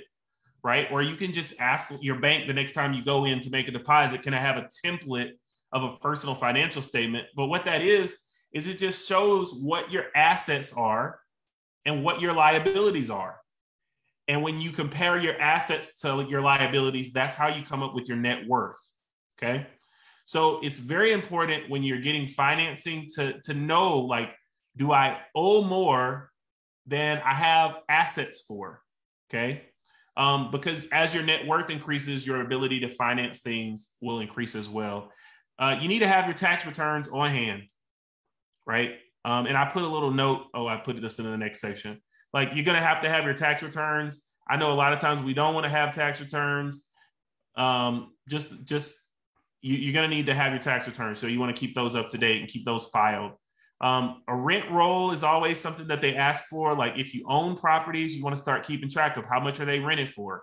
right? Or you can just ask your bank the next time you go in to make a deposit, can I have a template of a personal financial statement? But what that is, is it just shows what your assets are and what your liabilities are. And when you compare your assets to your liabilities, that's how you come up with your net worth. Okay. So it's very important when you're getting financing to, to know like, do I owe more than I have assets for? Okay. Um, because as your net worth increases, your ability to finance things will increase as well. Uh, you need to have your tax returns on hand, right? Um, and I put a little note. Oh, I put this in the next section. Like you're gonna have to have your tax returns. I know a lot of times we don't want to have tax returns. Um, just just you, are gonna need to have your tax returns, so you want to keep those up to date and keep those filed. Um, a rent roll is always something that they ask for. Like if you own properties, you want to start keeping track of how much are they rented for,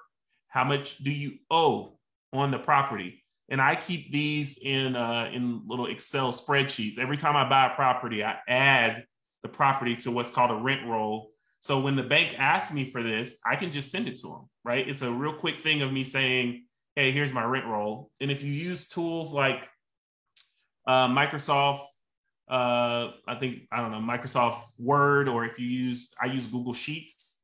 how much do you owe on the property and I keep these in uh, in little Excel spreadsheets. Every time I buy a property, I add the property to what's called a rent roll. So when the bank asks me for this, I can just send it to them. Right? It's a real quick thing of me saying, "Hey, here's my rent roll." And if you use tools like uh, Microsoft, uh, I think I don't know Microsoft Word, or if you use I use Google Sheets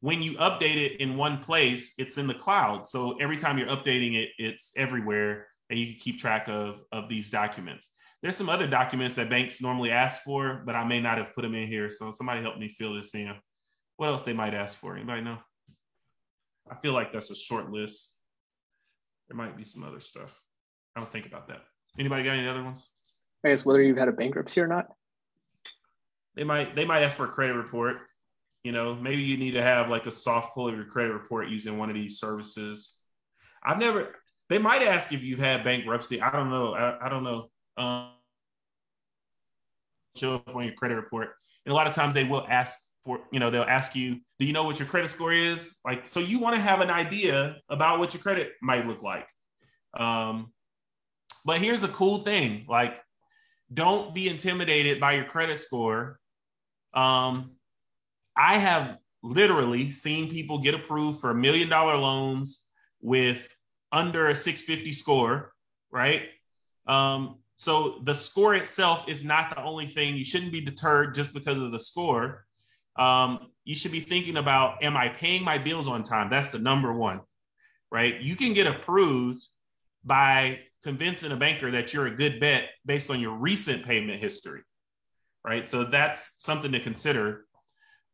when you update it in one place, it's in the cloud. So every time you're updating it, it's everywhere and you can keep track of, of these documents. There's some other documents that banks normally ask for, but I may not have put them in here. So somebody help me fill this in. What else they might ask for? Anybody know? I feel like that's a short list. There might be some other stuff. I don't think about that. Anybody got any other ones? I guess whether you've had a bankruptcy or not. They might they might ask for a credit report. You know, maybe you need to have like a soft pull of your credit report using one of these services. I've never. They might ask if you've had bankruptcy. I don't know. I, I don't know. Um, show up on your credit report, and a lot of times they will ask for. You know, they'll ask you, "Do you know what your credit score is?" Like, so you want to have an idea about what your credit might look like. Um, but here's a cool thing: like, don't be intimidated by your credit score. Um, I have literally seen people get approved for million dollar loans with under a 650 score, right? Um, so the score itself is not the only thing. You shouldn't be deterred just because of the score. Um, you should be thinking about, am I paying my bills on time? That's the number one, right? You can get approved by convincing a banker that you're a good bet based on your recent payment history, right? So that's something to consider.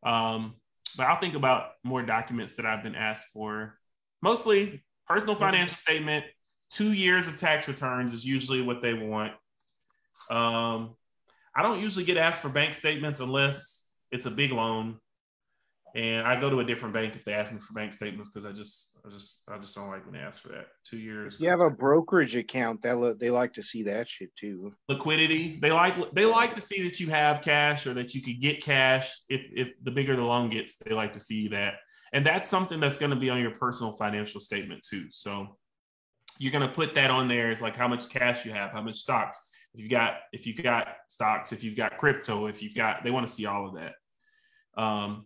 Um, but I'll think about more documents that I've been asked for. Mostly personal financial statement, two years of tax returns is usually what they want. Um, I don't usually get asked for bank statements unless it's a big loan and I go to a different bank if they ask me for bank statements because I just, I just, I just don't like when they ask for that. Two years. You have a brokerage account that they like to see that shit too. Liquidity. They like, they like to see that you have cash or that you could get cash. If, if the bigger the loan gets, they like to see that, and that's something that's going to be on your personal financial statement too. So you're going to put that on there. It's like how much cash you have, how much stocks. If you've got, if you've got stocks, if you've got crypto, if you've got, they want to see all of that. Um,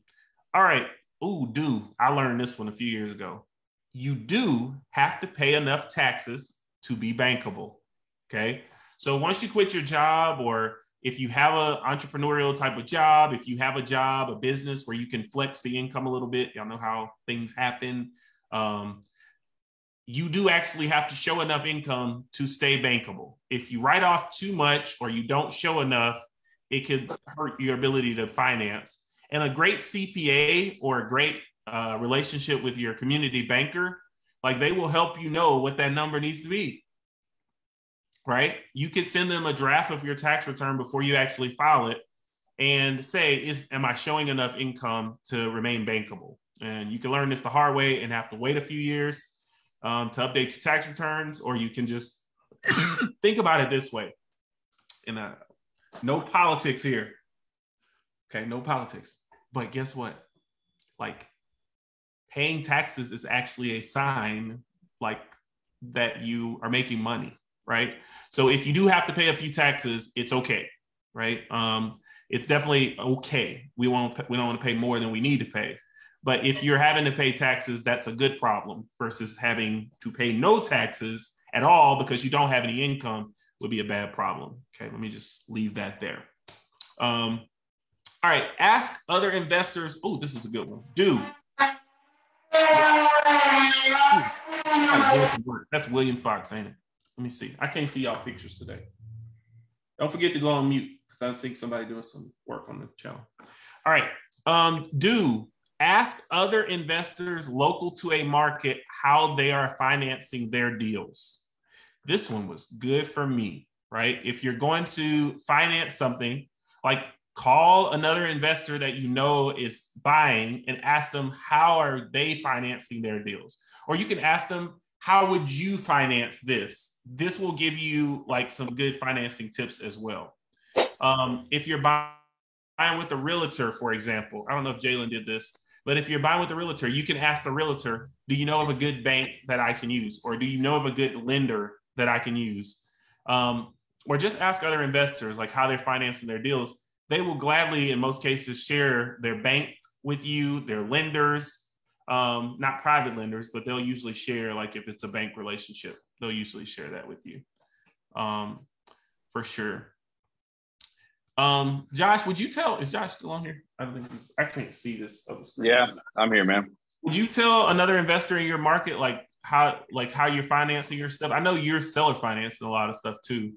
all right. Ooh, do I learned this one a few years ago. you do have to pay enough taxes to be bankable. Okay. So once you quit your job, or if you have an entrepreneurial type of job, if you have a job, a business where you can flex the income a little bit, y'all know how things happen. Um, you do actually have to show enough income to stay bankable. If you write off too much or you don't show enough, it could hurt your ability to finance. And a great CPA or a great uh, relationship with your community banker, like they will help you know what that number needs to be. Right? You could send them a draft of your tax return before you actually file it and say, is am I showing enough income to remain bankable? And you can learn this the hard way and have to wait a few years um, to update your tax returns, or you can just *coughs* think about it this way. And uh, no politics here. Okay, no politics. But guess what? Like paying taxes is actually a sign like that you are making money, right? So if you do have to pay a few taxes, it's okay, right? Um, it's definitely okay. We won't we don't want to pay more than we need to pay. But if you're having to pay taxes, that's a good problem versus having to pay no taxes at all because you don't have any income would be a bad problem. Okay, let me just leave that there. Um, all right, ask other investors. Oh, this is a good one. Do that's William Fox, ain't it? Let me see. I can't see y'all pictures today. Don't forget to go on mute because I think somebody doing some work on the channel. All right. Um, do ask other investors local to a market how they are financing their deals. This one was good for me, right? If you're going to finance something, like call another investor that you know is buying and ask them how are they financing their deals? Or you can ask them how would you finance this? This will give you like some good financing tips as well. Um, if you're buying with a realtor for example i don't know if jalen did this but if you're buying with a realtor you can ask the realtor do you know of a good bank that i can use? Or do you know of a good lender that i can use? Um, or just ask other investors like how they're financing their deals they will gladly, in most cases, share their bank with you, their lenders, um, not private lenders, but they'll usually share, like if it's a bank relationship, they'll usually share that with you um, for sure. Um, Josh, would you tell, is Josh still on here? I don't think he's, I can't see this other screen. Yeah, I'm here, man. Would you tell another investor in your market, like how, like how you're financing your stuff? I know you're seller financing a lot of stuff too.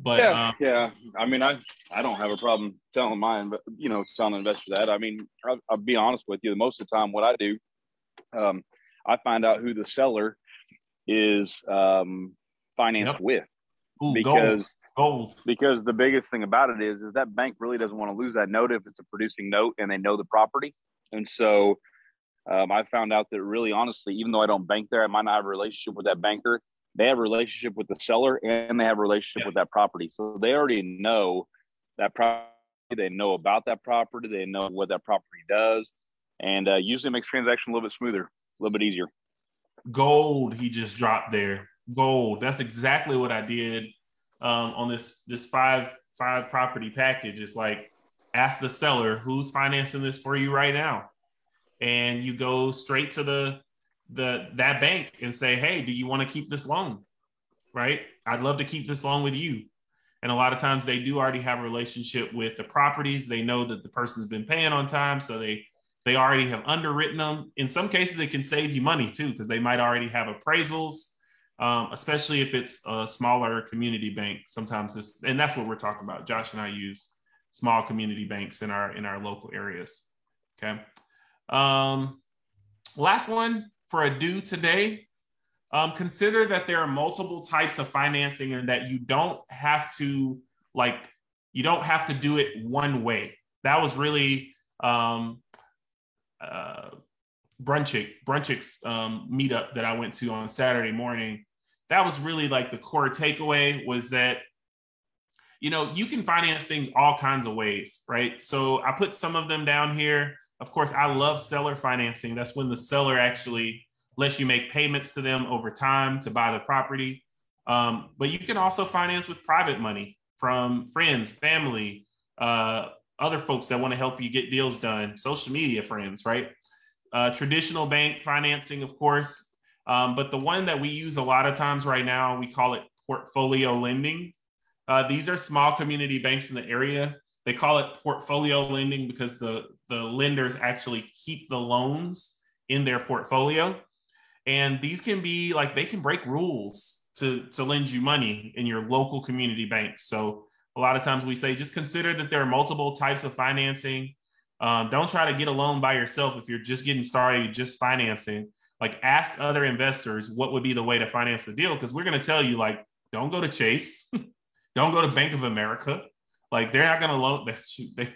But yeah, um, yeah. I mean, I I don't have a problem telling mine, but you know, telling investors that. I mean, I'll, I'll, be honest with you. Most of the time, what I do, um, I find out who the seller is um, financed Yep. with ooh, because gold, gold. because the biggest thing about it is is that bank really doesn't want to lose that note if it's a producing note and they know the property, and so. Um, I found out that really honestly, even though I don't bank there, I might not have a relationship with that banker they have a relationship with the seller and they have a relationship with that property. So they already know that property. They know about that property. They know what that property does, and uh, usually makes transaction a little bit smoother, a little bit easier. gold he just dropped there gold that's exactly what i did um, on this this five five property package it's like ask the seller who's financing this for you right now and you go straight to the the that bank and say hey do you want to keep this loan right i'd love to keep this loan with you and a lot of times they do already have a relationship with the properties they know that the person's been paying on time so they they already have underwritten them. In some cases, it can save you money too, because they might already have appraisals, um, especially if it's a smaller community bank. Sometimes this, and that's what we're talking about. Josh and I use small community banks in our in our local areas. Okay. Um, last one for a do today. Um, consider that there are multiple types of financing and that you don't have to like you don't have to do it one way. That was really um, uh, Brunchick, Brunchick's um, meetup that I went to on Saturday morning. That was really like the core takeaway was that, you know, you can finance things all kinds of ways, right? So I put some of them down here. Of course, I love seller financing. That's when the seller actually lets you make payments to them over time to buy the property. Um, but you can also finance with private money from friends, family, uh, other folks that want to help you get deals done, social media friends, right? uh, traditional bank financing, of course. Um, but the one that we use a lot of times right now, we call it portfolio lending. Uh, these are small community banks in the area. They call it portfolio lending because the, the lenders actually keep the loans in their portfolio. And these can be like they can break rules to, to lend you money in your local community banks. So a lot of times we say just consider that there are multiple types of financing. Um, don't try to get a loan by yourself if you're just getting started, just financing. Like ask other investors what would be the way to finance the deal because we're going to tell you like don't go to Chase, *laughs* don't go to Bank of America. Like they're not going to loan *laughs* they,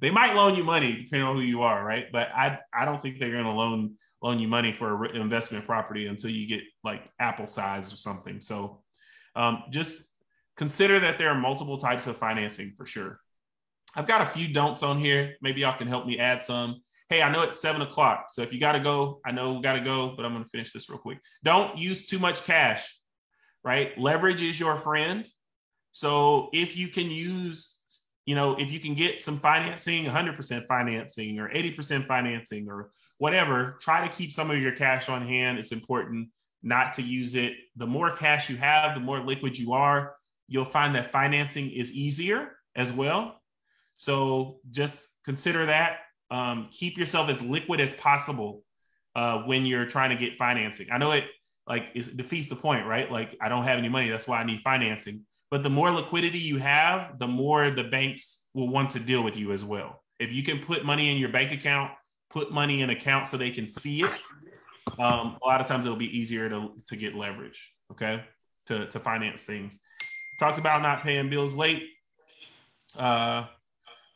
they might loan you money depending on who you are, right? But I I don't think they're going to loan loan you money for an investment property until you get like Apple size or something. So um, just consider that there are multiple types of financing for sure. I've got a few don'ts on here. Maybe y'all can help me add some. Hey, I know it's seven o'clock. So if you got to go, I know we got to go, but I'm going to finish this real quick. Don't use too much cash, right? Leverage is your friend. So if you can use, you know, if you can get some financing, 100% financing or 80% financing or whatever, try to keep some of your cash on hand. It's important not to use it. The more cash you have, the more liquid you are, you'll find that financing is easier as well. So just consider that. Um, keep yourself as liquid as possible uh, when you're trying to get financing. I know it like it defeats the point, right? Like I don't have any money, that's why I need financing. But the more liquidity you have, the more the banks will want to deal with you as well. If you can put money in your bank account, put money in account so they can see it. Um, a lot of times it'll be easier to, to get leverage, okay, to, to finance things. Talked about not paying bills late. Uh,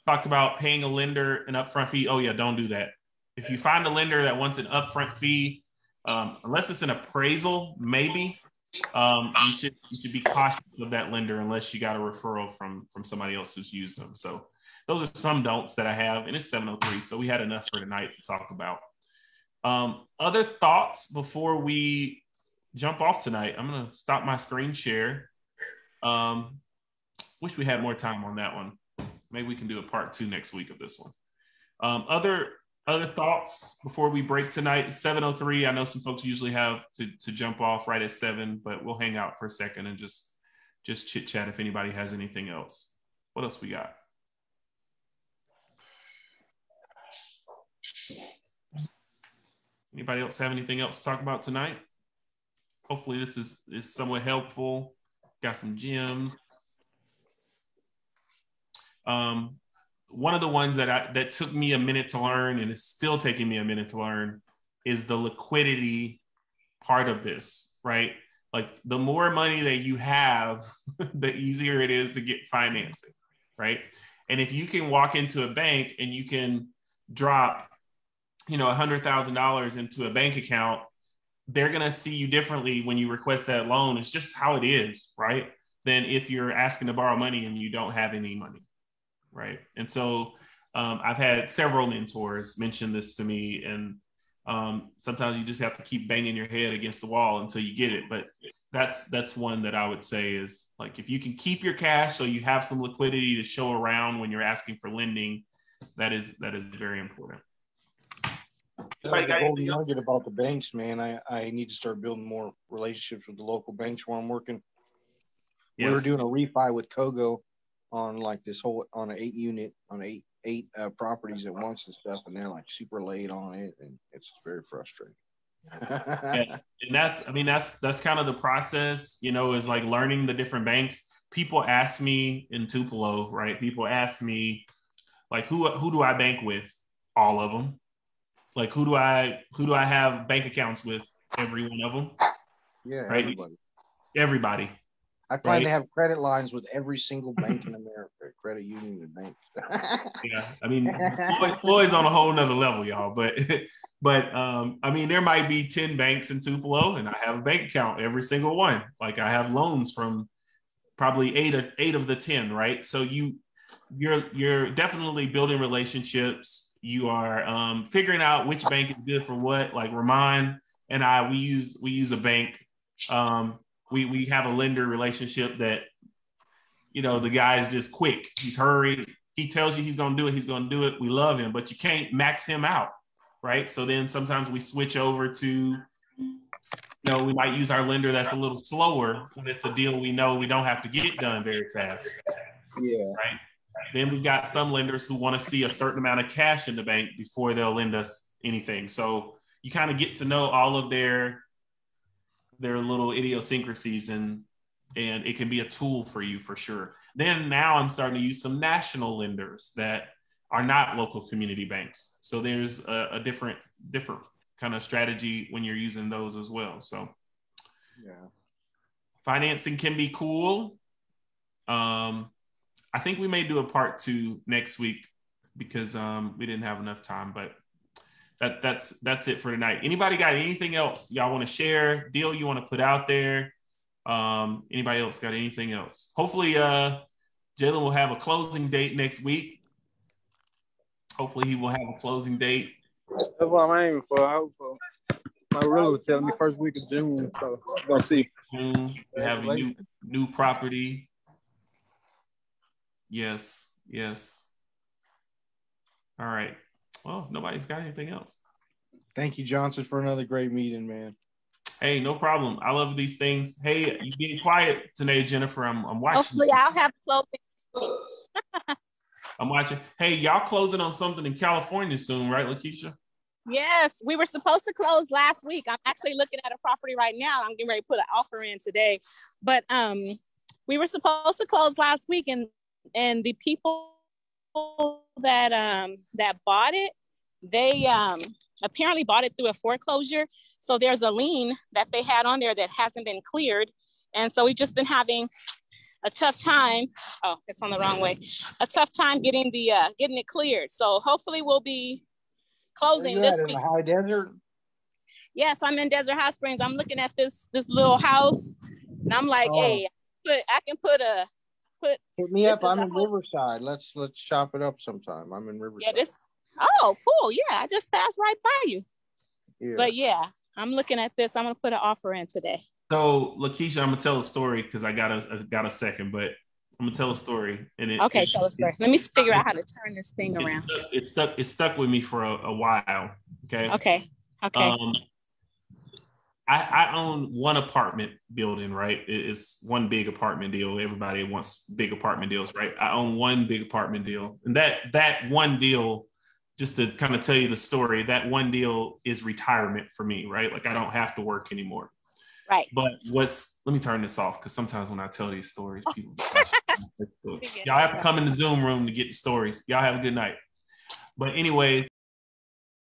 talked about paying a lender an upfront fee. Oh yeah, don't do that. If you find a lender that wants an upfront fee, um, unless it's an appraisal, maybe um, you should you should be cautious of that lender unless you got a referral from from somebody else who's used them. So those are some don'ts that I have, and it's 7:03, so we had enough for tonight to talk about. Um, other thoughts before we jump off tonight? I'm gonna stop my screen share um, wish we had more time on that one. Maybe we can do a part two next week of this one. Um, other other thoughts before we break tonight? 7:03. I know some folks usually have to to jump off right at seven, but we'll hang out for a second and just just chit chat if anybody has anything else. What else we got? Anybody else have anything else to talk about tonight? Hopefully, this is is somewhat helpful got some gems. Um, one of the ones that I, that took me a minute to learn and is still taking me a minute to learn is the liquidity part of this, right? Like the more money that you have, *laughs* the easier it is to get financing, right? And if you can walk into a bank and you can drop, you know, a hundred thousand dollars into a bank account they're going to see you differently when you request that loan. It's just how it is, right? Than if you're asking to borrow money and you don't have any money, right? And so um, I've had several mentors mention this to me, and um, sometimes you just have to keep banging your head against the wall until you get it. But that's that's one that I would say is like if you can keep your cash so you have some liquidity to show around when you're asking for lending, that is that is very important. Like the golden nugget about the banks, man. I, I need to start building more relationships with the local banks where I'm working. Yes. We were doing a refi with Kogo on like this whole on an eight unit on eight eight uh, properties at once and stuff, and they're like super late on it, and it's very frustrating. yeah. *laughs* And that's I mean that's that's kind of the process, you know, is like learning the different banks. People ask me in Tupelo, right? People ask me like who who do I bank with? All of them. Like who do I who do I have bank accounts with? Every one of them. Yeah, right. Everybody. everybody. I plan right? to have credit lines with every single bank in America, credit union and bank. *laughs* yeah, I mean, Floyd, Floyd's on a whole nother level, y'all. But, *laughs* but um, I mean, there might be ten banks in Tupelo, and I have a bank account every single one. Like I have loans from probably eight of eight of the ten, right? So you, you're you're definitely building relationships you are um, figuring out which bank is good for what. Like Ramon and I, we use we use a bank. Um, we we have a lender relationship that, you know, the guy's just quick. He's hurried. He tells you he's going to do it. He's going to do it. We love him, but you can't max him out. right? So then sometimes we switch over to, you know, we might use our lender that's a little slower when it's a deal we know we don't have to get done very fast. Yeah. Right. Then we've got some lenders who want to see a certain amount of cash in the bank before they'll lend us anything. So you kind of get to know all of their their little idiosyncrasies and and it can be a tool for you for sure. Then now I'm starting to use some national lenders that are not local community banks. So there's a, a different different kind of strategy when you're using those as well. So Yeah. financing can be cool. Um, I think we may do a part two next week because um, we didn't have enough time, but that that's that's it for tonight. Anybody got anything else y'all want to share? Deal you want to put out there? Um, anybody else got anything else? Hopefully, uh, Jalen will have a closing date next week. Hopefully, he will have a closing date. That's what I'm aiming for. I hope so. My realtor was telling me first week of June, so we're gonna see. June. You have a new new property. Yes, yes. All right. Well, nobody's got anything else. Thank you, Johnson, for another great meeting, man. Hey, no problem. I love these things. Hey, you being quiet today, Jennifer. I'm, I'm watching. Hopefully, I'll have closing. *laughs* I'm watching. Hey, y'all closing on something in California soon, right, Lakeisha? Yes, we were supposed to close last week. I'm actually looking at a property right now. I'm getting ready to put an offer in today, but um, we were supposed to close last week, and and the people that um that bought it, they um apparently bought it through a foreclosure. So there's a lien that they had on there that hasn't been cleared, and so we've just been having a tough time. Oh, it's on the wrong way. A tough time getting the uh, getting it cleared. So hopefully we'll be closing this week. in the high desert. Yes, I'm in Desert Hot Springs. I'm looking at this this little house, and I'm like, Oh. hey, put I can put a put Hit me up. I'm in whole- Riverside. Let's let's chop it up sometime. I'm in Riverside. yeah this. Oh, cool. Yeah, I just passed right by you. Yeah. But yeah, I'm looking at this. I'm gonna put an offer in today. So, Lakeisha, I'm gonna tell a story because I got a I got a second, but I'm gonna tell a story. And it, Okay, it, tell us story. Let me figure out how to turn this thing It, around. stuck, it stuck. It stuck with me for a, a while. Okay. Okay. Okay. Um, I, I own one apartment building, right? It's one big apartment deal. Everybody wants big apartment deals, right? I own one big apartment deal, and that that one deal, just to kind of tell you the story, that one deal is retirement for me, right? Like I don't have to work anymore. Right. But what's let me turn this off because sometimes when I tell these stories, *laughs* people y'all have to come in the Zoom room to get the stories. Y'all have a good night. But anyway,